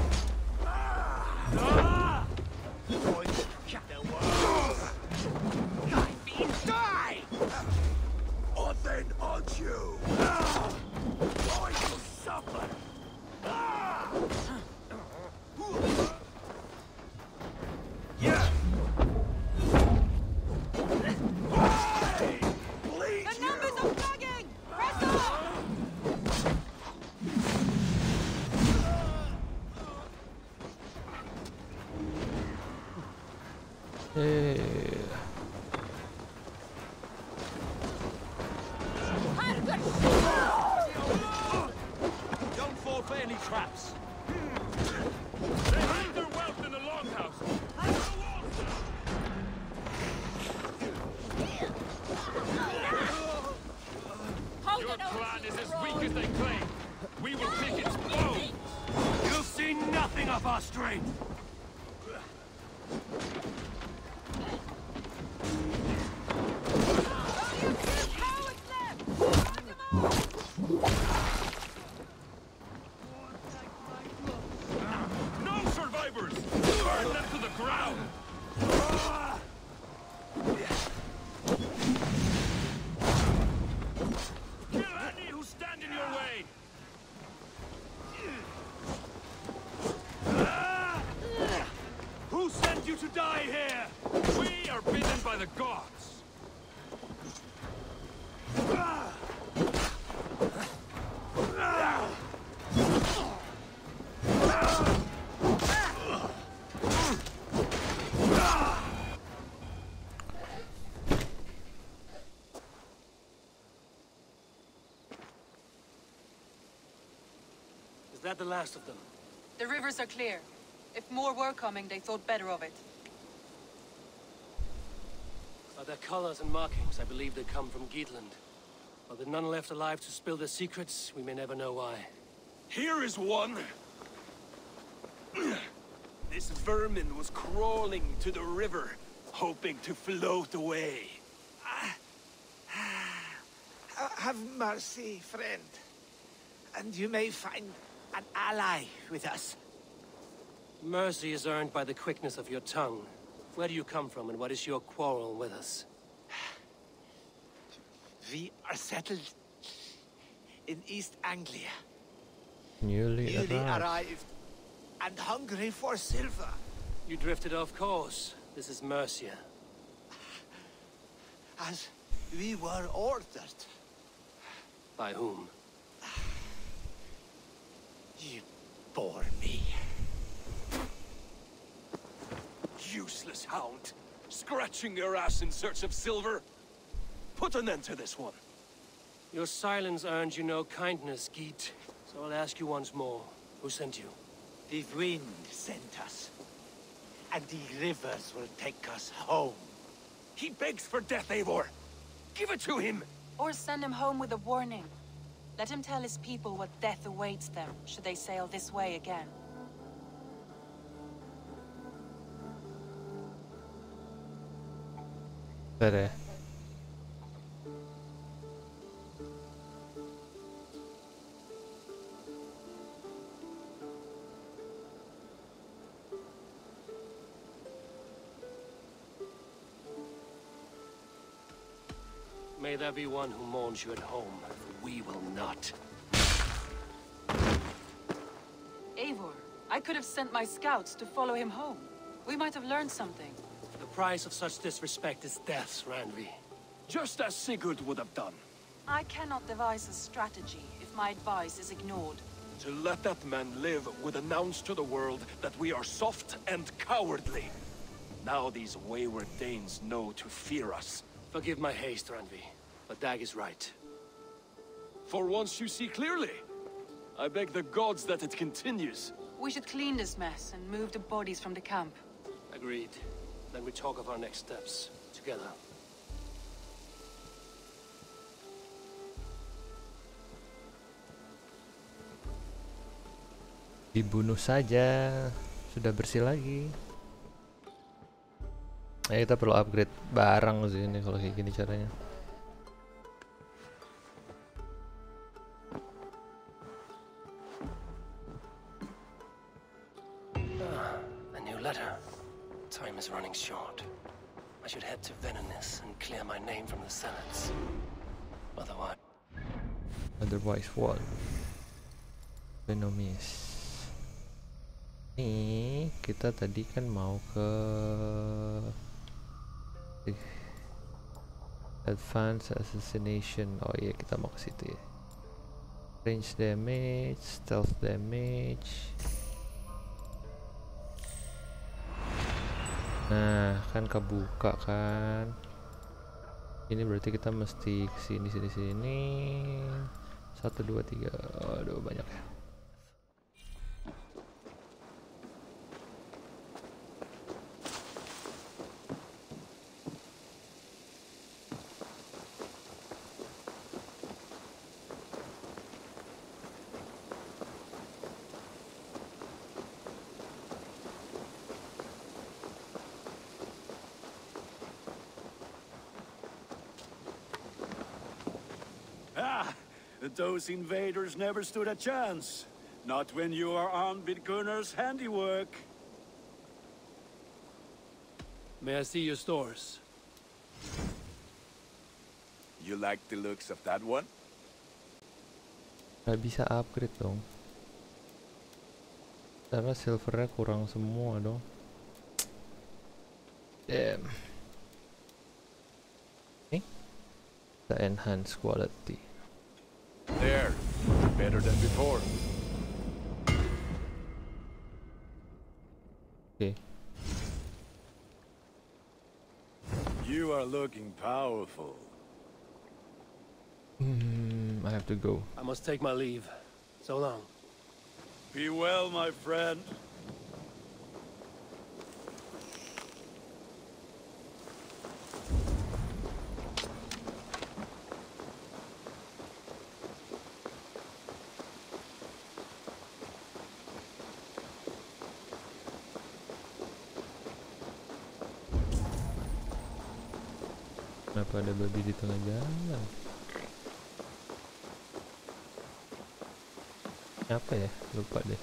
Speaker 4: that the last of them?
Speaker 11: The rivers are clear. If more were coming, they thought better of it.
Speaker 4: By their colors and markings, I believe they come from Geatland. While there none left alive to spill their secrets, we may never know why.
Speaker 3: Here is one. This vermin was crawling to the river, hoping to float away.
Speaker 19: Have mercy, friend. And you may find an ally with us.
Speaker 4: Mercy is earned by the quickness of your tongue. Where do you come from, and what is your quarrel with us?
Speaker 19: We are settled in East Anglia.
Speaker 1: Newly
Speaker 19: Newly
Speaker 1: arrived.
Speaker 19: arrived and hungry for silver.
Speaker 4: You drifted off course. This is Mercia.
Speaker 19: As we were ordered.
Speaker 4: By whom?
Speaker 19: You bore me.
Speaker 3: Useless hound! Scratching your ass in search of silver? Put an end to this one.
Speaker 4: Your silence earned you no kindness, Geet. So I'll ask you once more. Who sent you?
Speaker 19: The wind sent us. And the rivers will take us home.
Speaker 3: He begs for death, Eivor. Give it to him!
Speaker 11: Or send him home with a warning. Let him tell his people what death awaits them should they sail this way again.
Speaker 1: Bentar.
Speaker 4: May there be one who mourns you at home, for we will not.
Speaker 11: Eivor, I could have sent my scouts to follow him home. We might have learned something.
Speaker 4: The price of such disrespect is death, Randvi.
Speaker 3: Just as Sigurd would have done.
Speaker 11: I cannot devise a strategy if my advice is ignored.
Speaker 3: To let that man live would announce to the world that we are soft and cowardly. Now these wayward Danes know to fear us.
Speaker 4: Forgive my haste, Randvi, but Dag is right.
Speaker 3: For once you see clearly. I beg the gods that it continues.
Speaker 11: We should clean this mess and move the bodies from the camp.
Speaker 4: Agreed. Then we talk of our next steps, together.
Speaker 1: Dibunuh saja. Sudah bersih lagi. Ya kita perlu upgrade barang sih ini kalau kayak gini caranya. Kita tadi kan mau ke Ih. Advanced Assassination. Oh iya, kita mau ke situ ya. Range damage, stealth damage. Nah, kan kebuka kan. Ini berarti kita mesti ke sini sini sini. Satu dua tiga. Aduh banyak ya.
Speaker 20: Those invaders never stood a chance. Not when you are armed with Gunnar's handiwork.
Speaker 4: May I see your stores?
Speaker 12: You like the looks of that one?
Speaker 1: Gak bisa upgrade dong. Karena silvernya kurang semua dong. Damn. Nih. The enhance quality.
Speaker 12: There. Better than before.
Speaker 1: Okay.
Speaker 20: You are looking powerful.
Speaker 1: Hmm, I have to go.
Speaker 4: I must take my leave. So long.
Speaker 20: Be well, my friend.
Speaker 1: Lupa deh.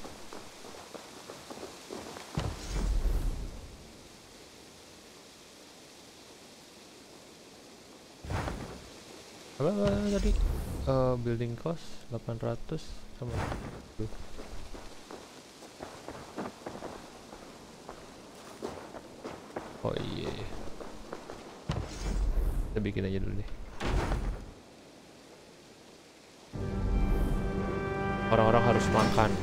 Speaker 1: Apa, apa tadi? Uh, building cost 800 sama. Oh iya. Kita bikin aja dulu deh. Harus makan.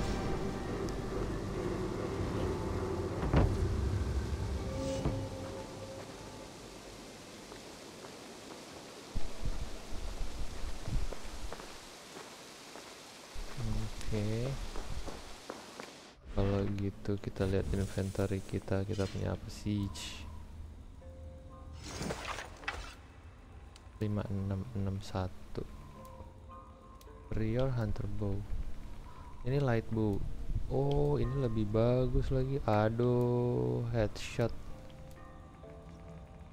Speaker 1: Gitu kita lihat inventory kita, kita punya apa sih? 5661 Real Hunter Bow ini light bow oh ini lebih bagus lagi. Aduh headshot.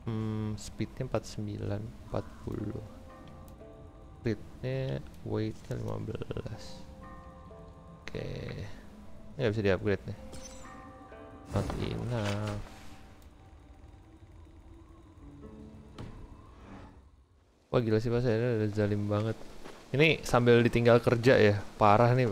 Speaker 1: Hmm, speednya 49 40 speednya weightnya 15 oke. Okay. ini bisa di upgrade nih. Not enough. Wah gila sih pas ini udah zalim banget. Ini sambil ditinggal kerja ya, parah nih.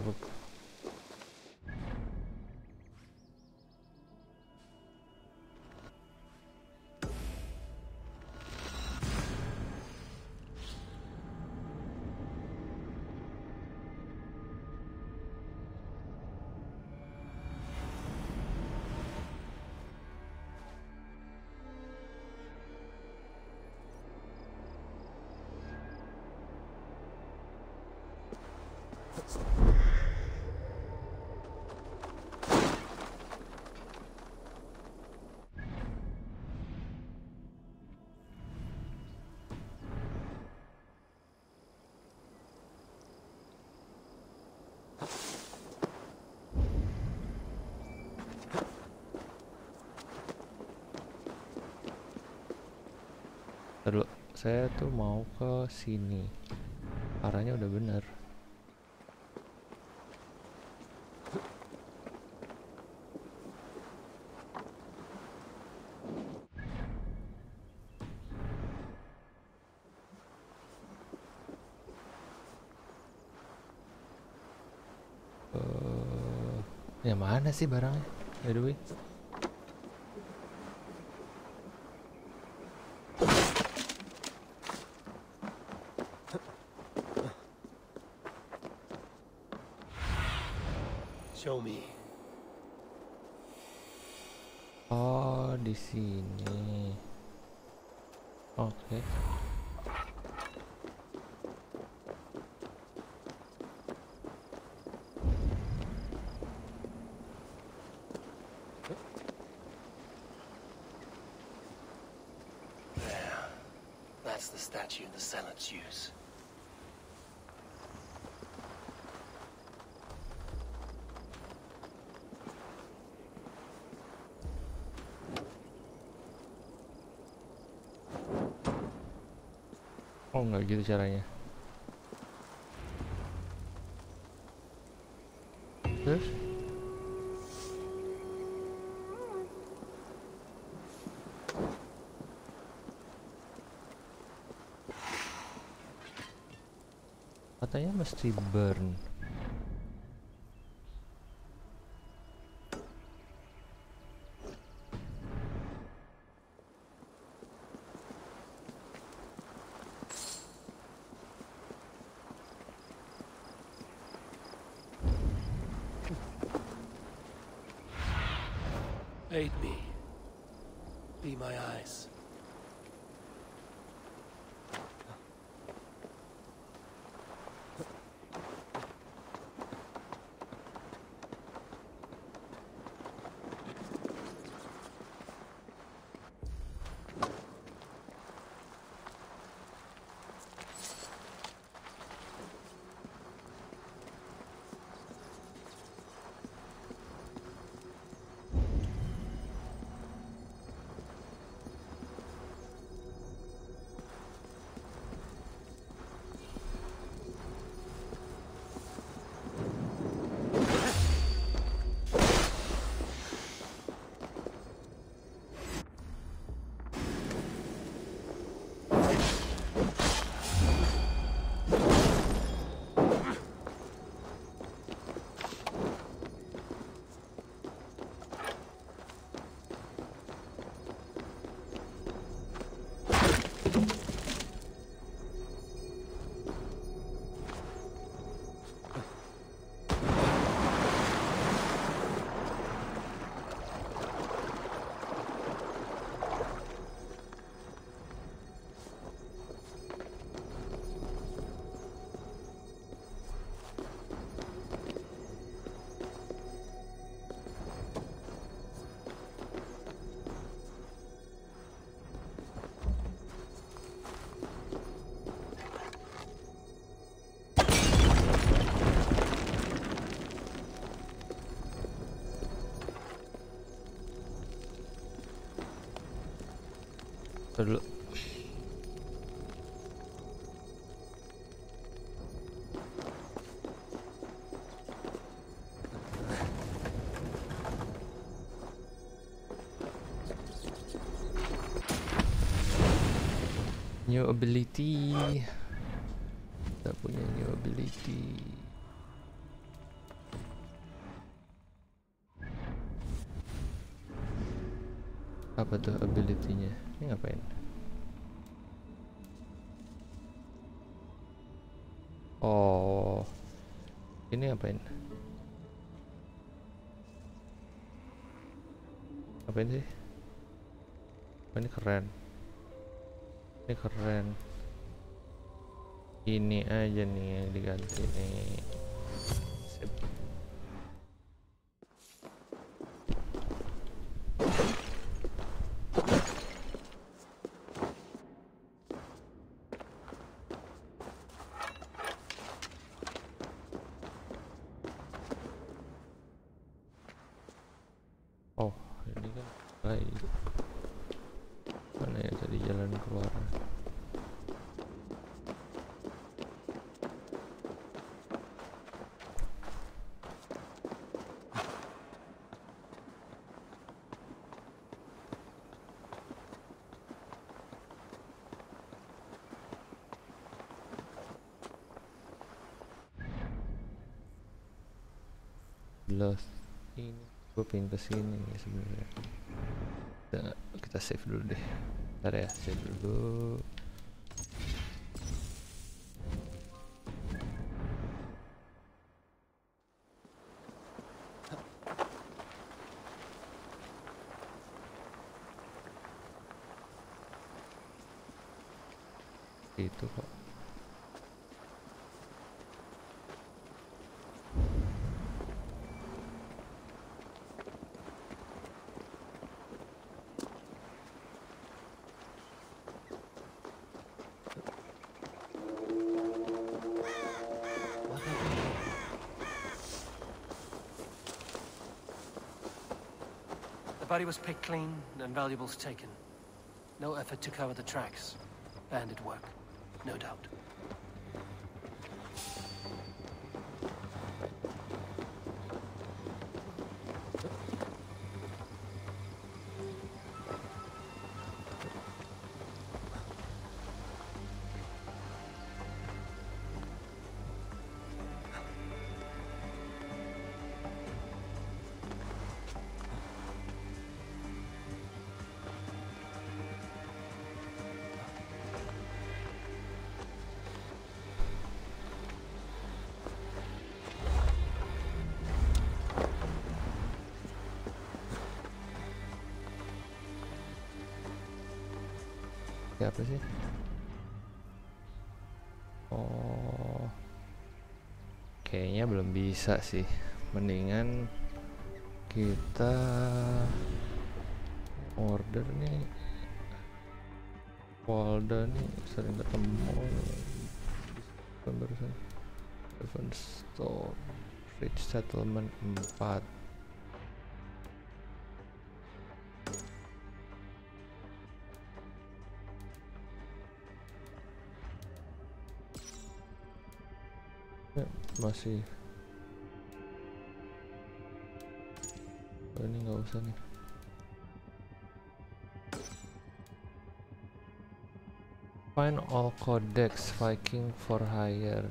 Speaker 1: Mana sih barangnya? By the way.
Speaker 4: That's the statue the Senates use.
Speaker 1: Oh, nggak gitu caranya. Katanya mesti burn. Dulu. New ability. Kita punya new ability. Apa tuh ability-nya? Ini ngapain oh ini ngapain? Ngapain sih? Oh, ini keren. Ini keren. Ini aja nih yang diganti nih Sip. Oh, ini kan baik. Mana ya tadi jalan keluar? Lost pengen ke sini nih sebenarnya. Kita, kita save dulu deh. Ntar ya save dulu
Speaker 4: body was picked clean and valuables taken. No effort to cover the tracks. Bandit work, no doubt. Ya apa sih? Oh, kayaknya belum bisa sih. Mendingan kita order nih. Walda nih sering ketemu barusan Seven Store Rich Settlement 4 see. Burning. Find all codex Viking for hire.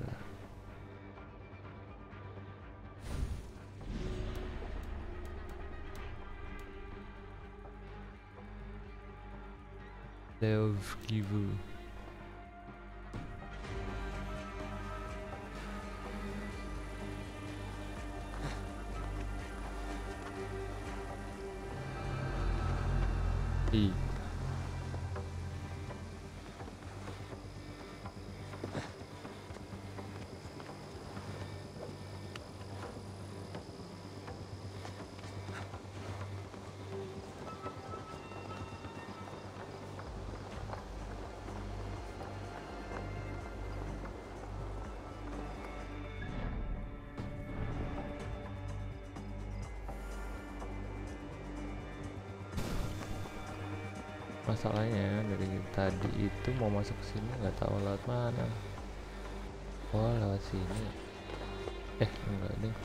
Speaker 4: Love
Speaker 1: give. Mau masuk ke sini nggak tahu lewat mana. Oh lewat sini. Eh enggak deh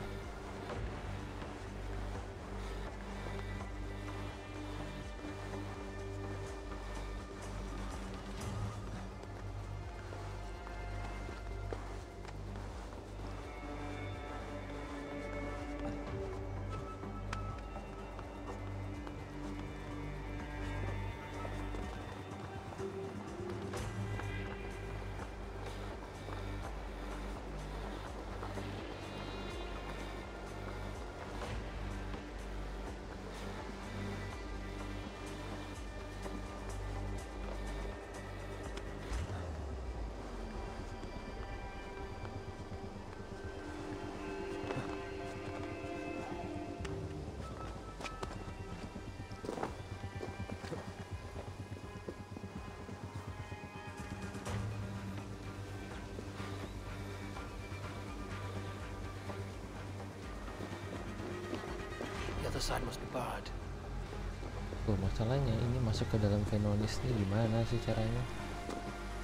Speaker 1: Tuh masalahnya ini masuk ke dalam Venonis ini gimana sih caranya?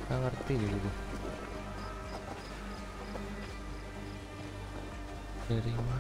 Speaker 1: Nggak ngerti gitu. Dari mana?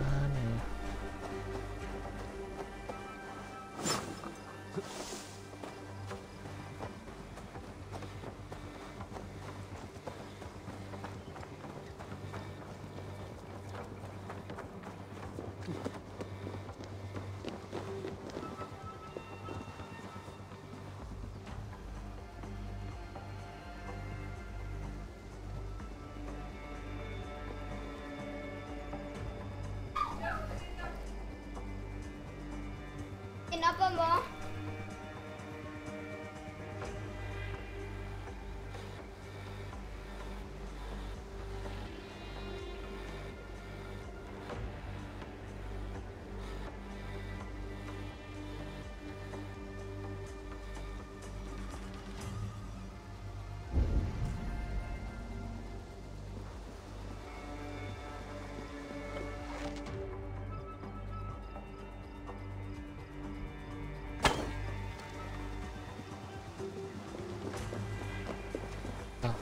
Speaker 21: não
Speaker 1: pô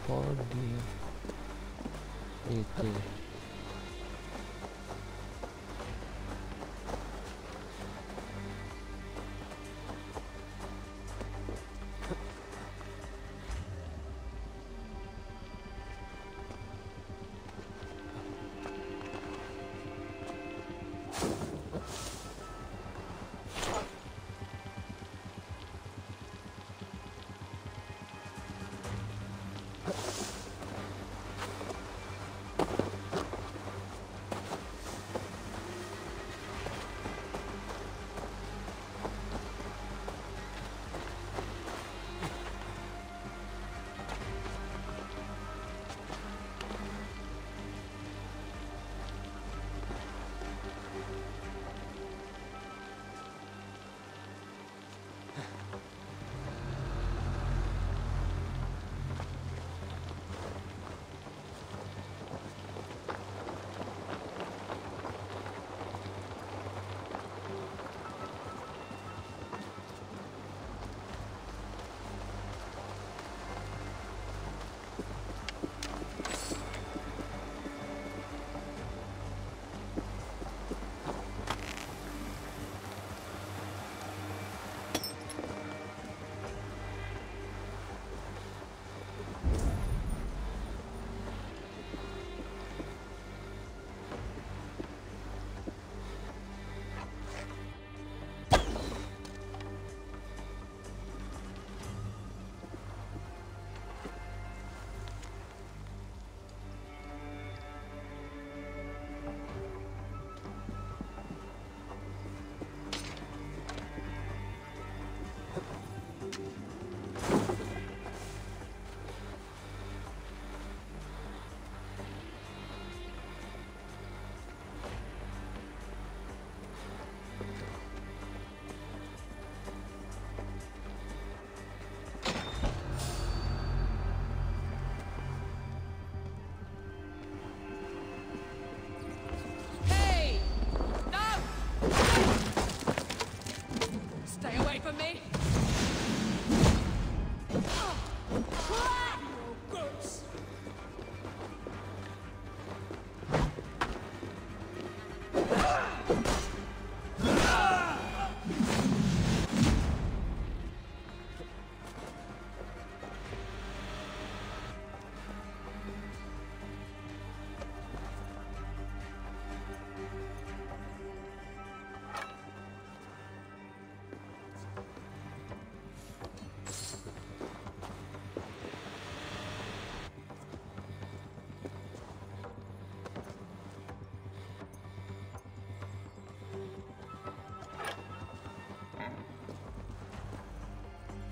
Speaker 1: for the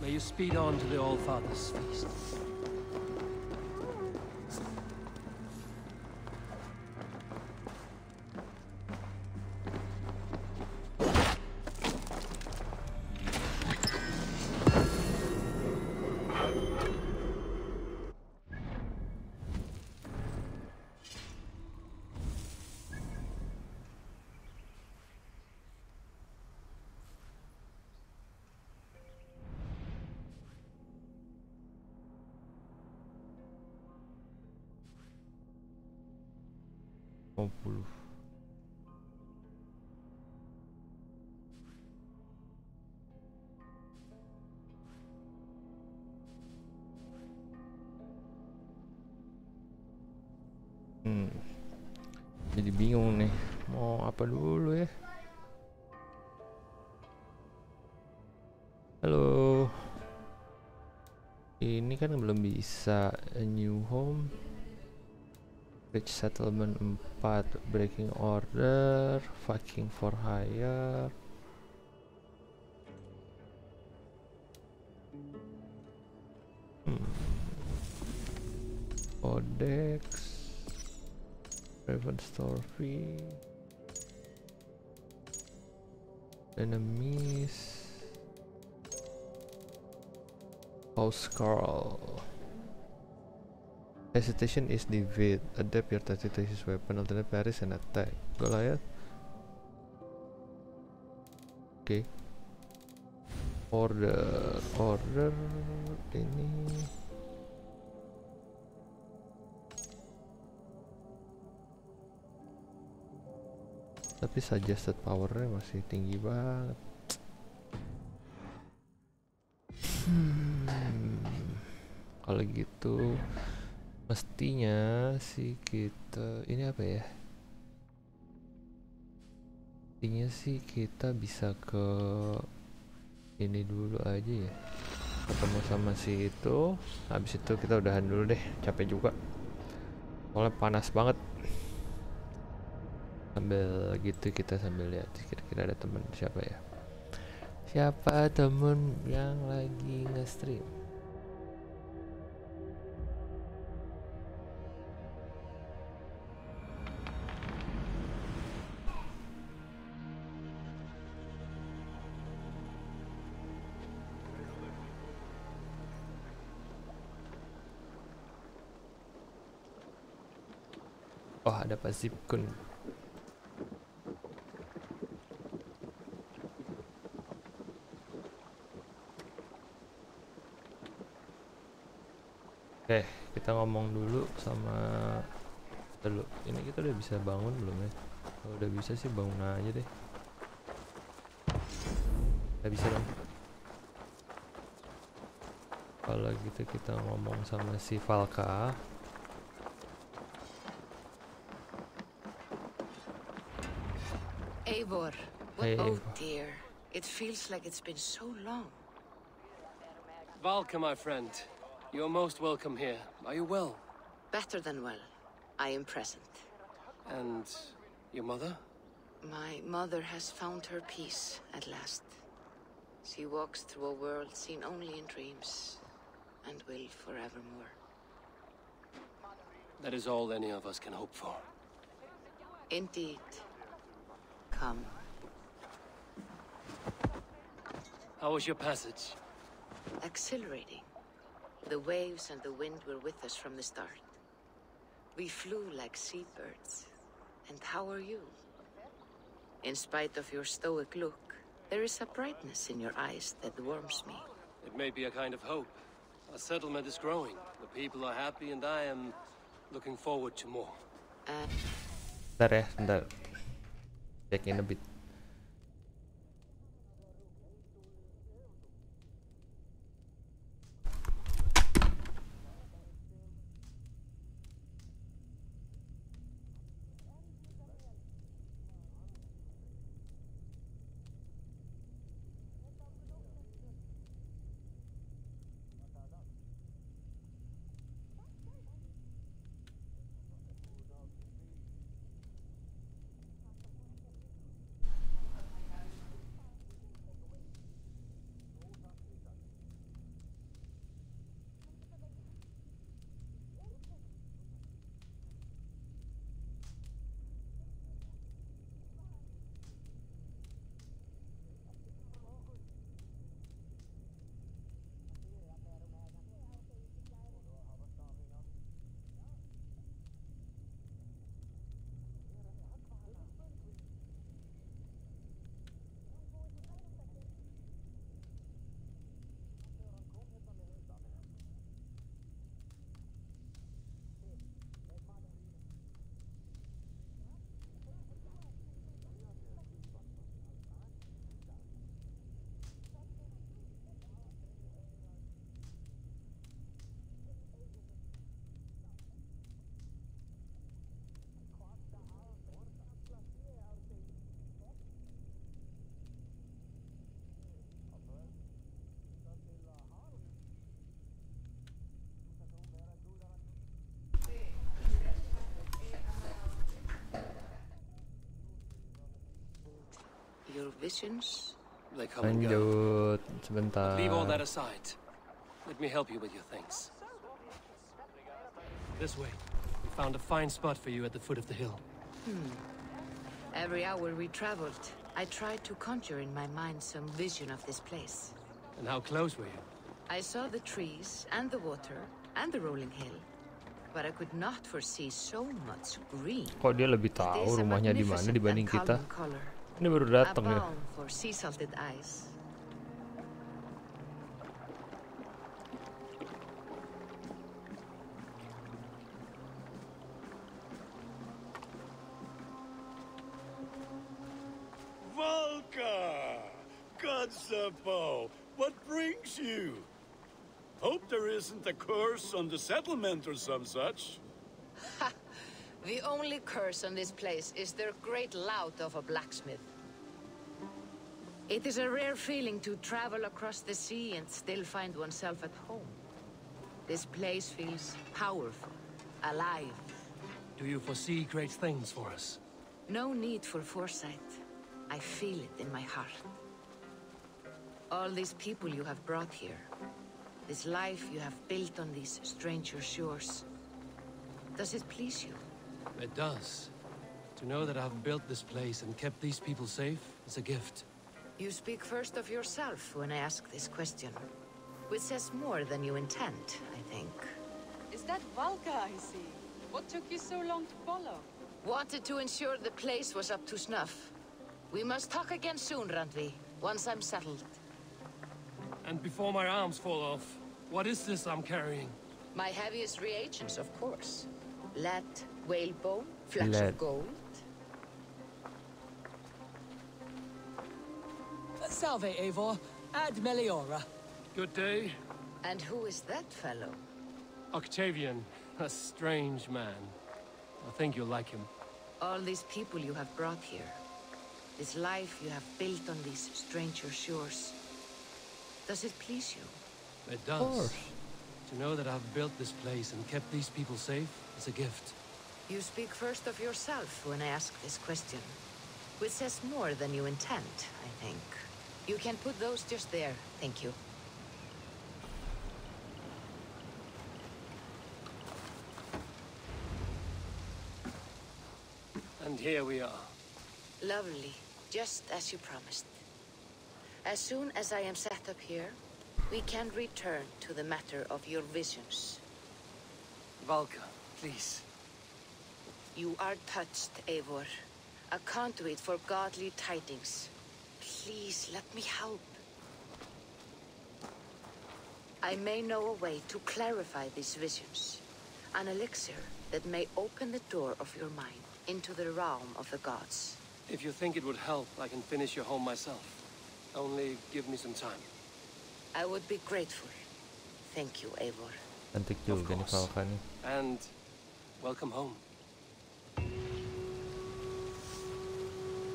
Speaker 4: May you speed on to the All-Father's feast.
Speaker 1: Lima puluh Hmm. Jadi bingung nih mau apa dulu ya. Halo. Ini kan belum bisa a new home. Bridge settlement 4 breaking order, fucking for hire. Hmm. Codex Raven Store fee Enemies House Carl Hesitation is defeat. Adapt your tactics his weapon, alternate parries and attack. Goliath. Oke. Okay. Order, order ini. Tapi suggested powernya masih tinggi banget. Sih kita ini apa ya? Mestinya sih kita bisa ke ini dulu aja ya. Ketemu sama si itu habis itu kita udahan dulu deh capek juga. Soalnya panas banget. Sambil gitu kita sambil lihat kira-kira ada temen siapa ya. Siapa temen yang lagi nge-stream ada Pak Zipkun. Oke kita ngomong dulu sama dulu. Ini kita udah bisa bangun belum ya? Kalau udah bisa sih bangun aja deh. Gak bisa dong. Kalau gitu kita ngomong sama si Valka
Speaker 22: Eivor,
Speaker 1: Hey,
Speaker 22: oh dear. It feels like it's been so long.
Speaker 4: Valka, my friend. You're most welcome here. Are you well?
Speaker 22: Better than well. I am present.
Speaker 4: And your mother?
Speaker 22: My mother has found her peace at last. She walks through a world seen only in dreams, and will forevermore.
Speaker 4: That is all any of us can hope for.
Speaker 22: Indeed. Come.
Speaker 4: How was your passage?
Speaker 22: Exhilarating. The waves and the wind were with us from the start. We flew like seabirds. And how are you? In spite of your stoic look, there is a brightness in your eyes that warms me.
Speaker 4: It may be a kind of hope. Our settlement is growing. The people are happy, and I am looking forward to more.
Speaker 22: Uh,
Speaker 1: Bentar ya, bentar. Check in a bit.
Speaker 22: Your visions?
Speaker 4: They come and go.
Speaker 1: Sebentar.
Speaker 4: Leave all that aside. Let me help you with your things. This way. We found a fine spot for you at the foot of the hill.
Speaker 22: Hmm. Every hour we traveled, I tried to conjure in my mind some vision of this place.
Speaker 4: And how close were you?
Speaker 22: I saw the trees and the water and the rolling hill, but I could not foresee so much green.
Speaker 1: Kok dia lebih tahu
Speaker 22: It is a
Speaker 1: rumahnya di mana dibanding kita?
Speaker 22: color.
Speaker 1: Ini baru
Speaker 22: A
Speaker 1: datang ya.
Speaker 22: for sea-salted eyes.
Speaker 20: Volka! Godsapo, what brings you? Hope there isn't a curse on the settlement or some such.
Speaker 22: The only curse on this place is their great lout of a blacksmith. It is a rare feeling to travel across the sea and still find oneself at home. This place feels powerful, alive.
Speaker 4: Do you foresee great things for us?
Speaker 22: No need for foresight. I feel it in my heart. All these people you have brought here, this life you have built on these stranger shores, does it please you?
Speaker 4: It does. To know that I've built this place and kept these people safe is a gift.
Speaker 22: You speak first of yourself when I ask this question, which says more than you intend, I think.
Speaker 11: Is that Valka I see? What took you so long to follow?
Speaker 22: Wanted to ensure the place was up to snuff. We must talk again soon, Randvi, once I'm settled.
Speaker 4: And before my arms fall off, what is this I'm carrying?
Speaker 22: My heaviest reagents, of course. Lead, whalebone, flecks
Speaker 1: Lead.
Speaker 22: of gold.
Speaker 23: Salve, Eivor. Ad Meliora.
Speaker 4: Good day.
Speaker 22: And who is that fellow?
Speaker 4: Octavian, a strange man. I think you'll like him.
Speaker 22: All these people you have brought here. This life you have built on these stranger shores. Does it please you?
Speaker 4: It does. To know that I've built this place and kept these people safe is a gift.
Speaker 22: You speak first of yourself when I ask this question. Which says more than you intend, I think. You can put those just there, thank you.
Speaker 4: And here we are.
Speaker 22: Lovely, just as you promised. As soon as I am set up here, we can return to the matter of your visions.
Speaker 4: Valka, please.
Speaker 22: You are touched, Eivor. A conduit for godly tidings. Please, let me help. I may know a way to clarify these visions. An elixir that may open the door of your mind into the realm of the gods.
Speaker 4: If you think it would help, I can finish your home myself. Only give me some time.
Speaker 22: I would be grateful. Thank you, Eivor.
Speaker 1: And juga nih Valka nih.
Speaker 4: And welcome home.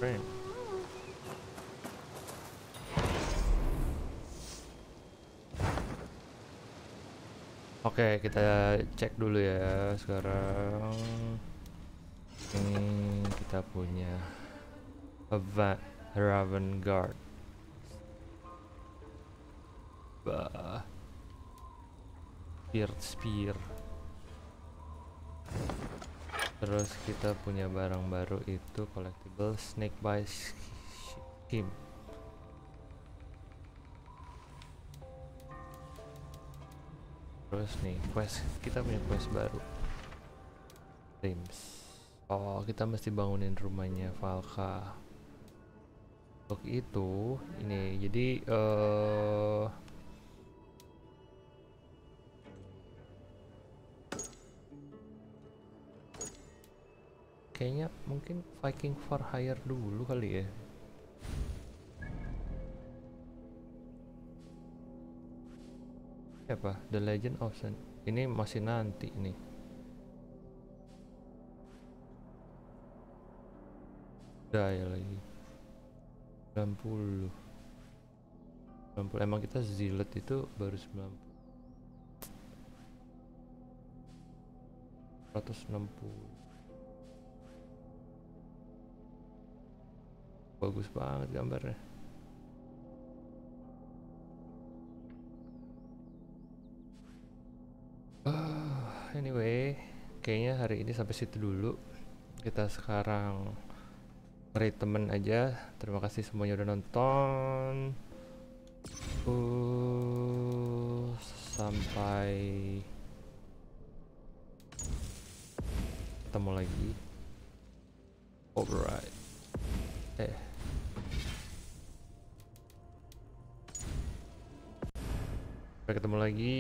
Speaker 1: Oke, kita cek dulu ya sekarang. Ini kita punya Ava Raven Guard. Bah. Spear Spear. Terus kita punya barang baru itu collectible Snake by Skim. Terus nih quest kita punya quest baru. Dreams. Oh kita mesti bangunin rumahnya Valka. Untuk itu ini jadi eh kayaknya mungkin Viking for hire dulu kali ya. Apa The Legend of Sun ini masih nanti nih. Udah ya lagi. 90 90 emang kita Zilet itu baru 90 160 bagus banget gambarnya. Ah, anyway kayaknya hari ini sampai situ dulu. Kita sekarang rate temen aja. Terima kasih semuanya udah nonton. Uh, sampai ketemu lagi. Alright. Eh sampai ketemu lagi.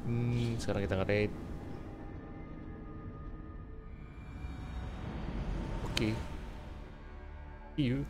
Speaker 1: Hmm, sekarang kita nge-rate oke. Okay. see you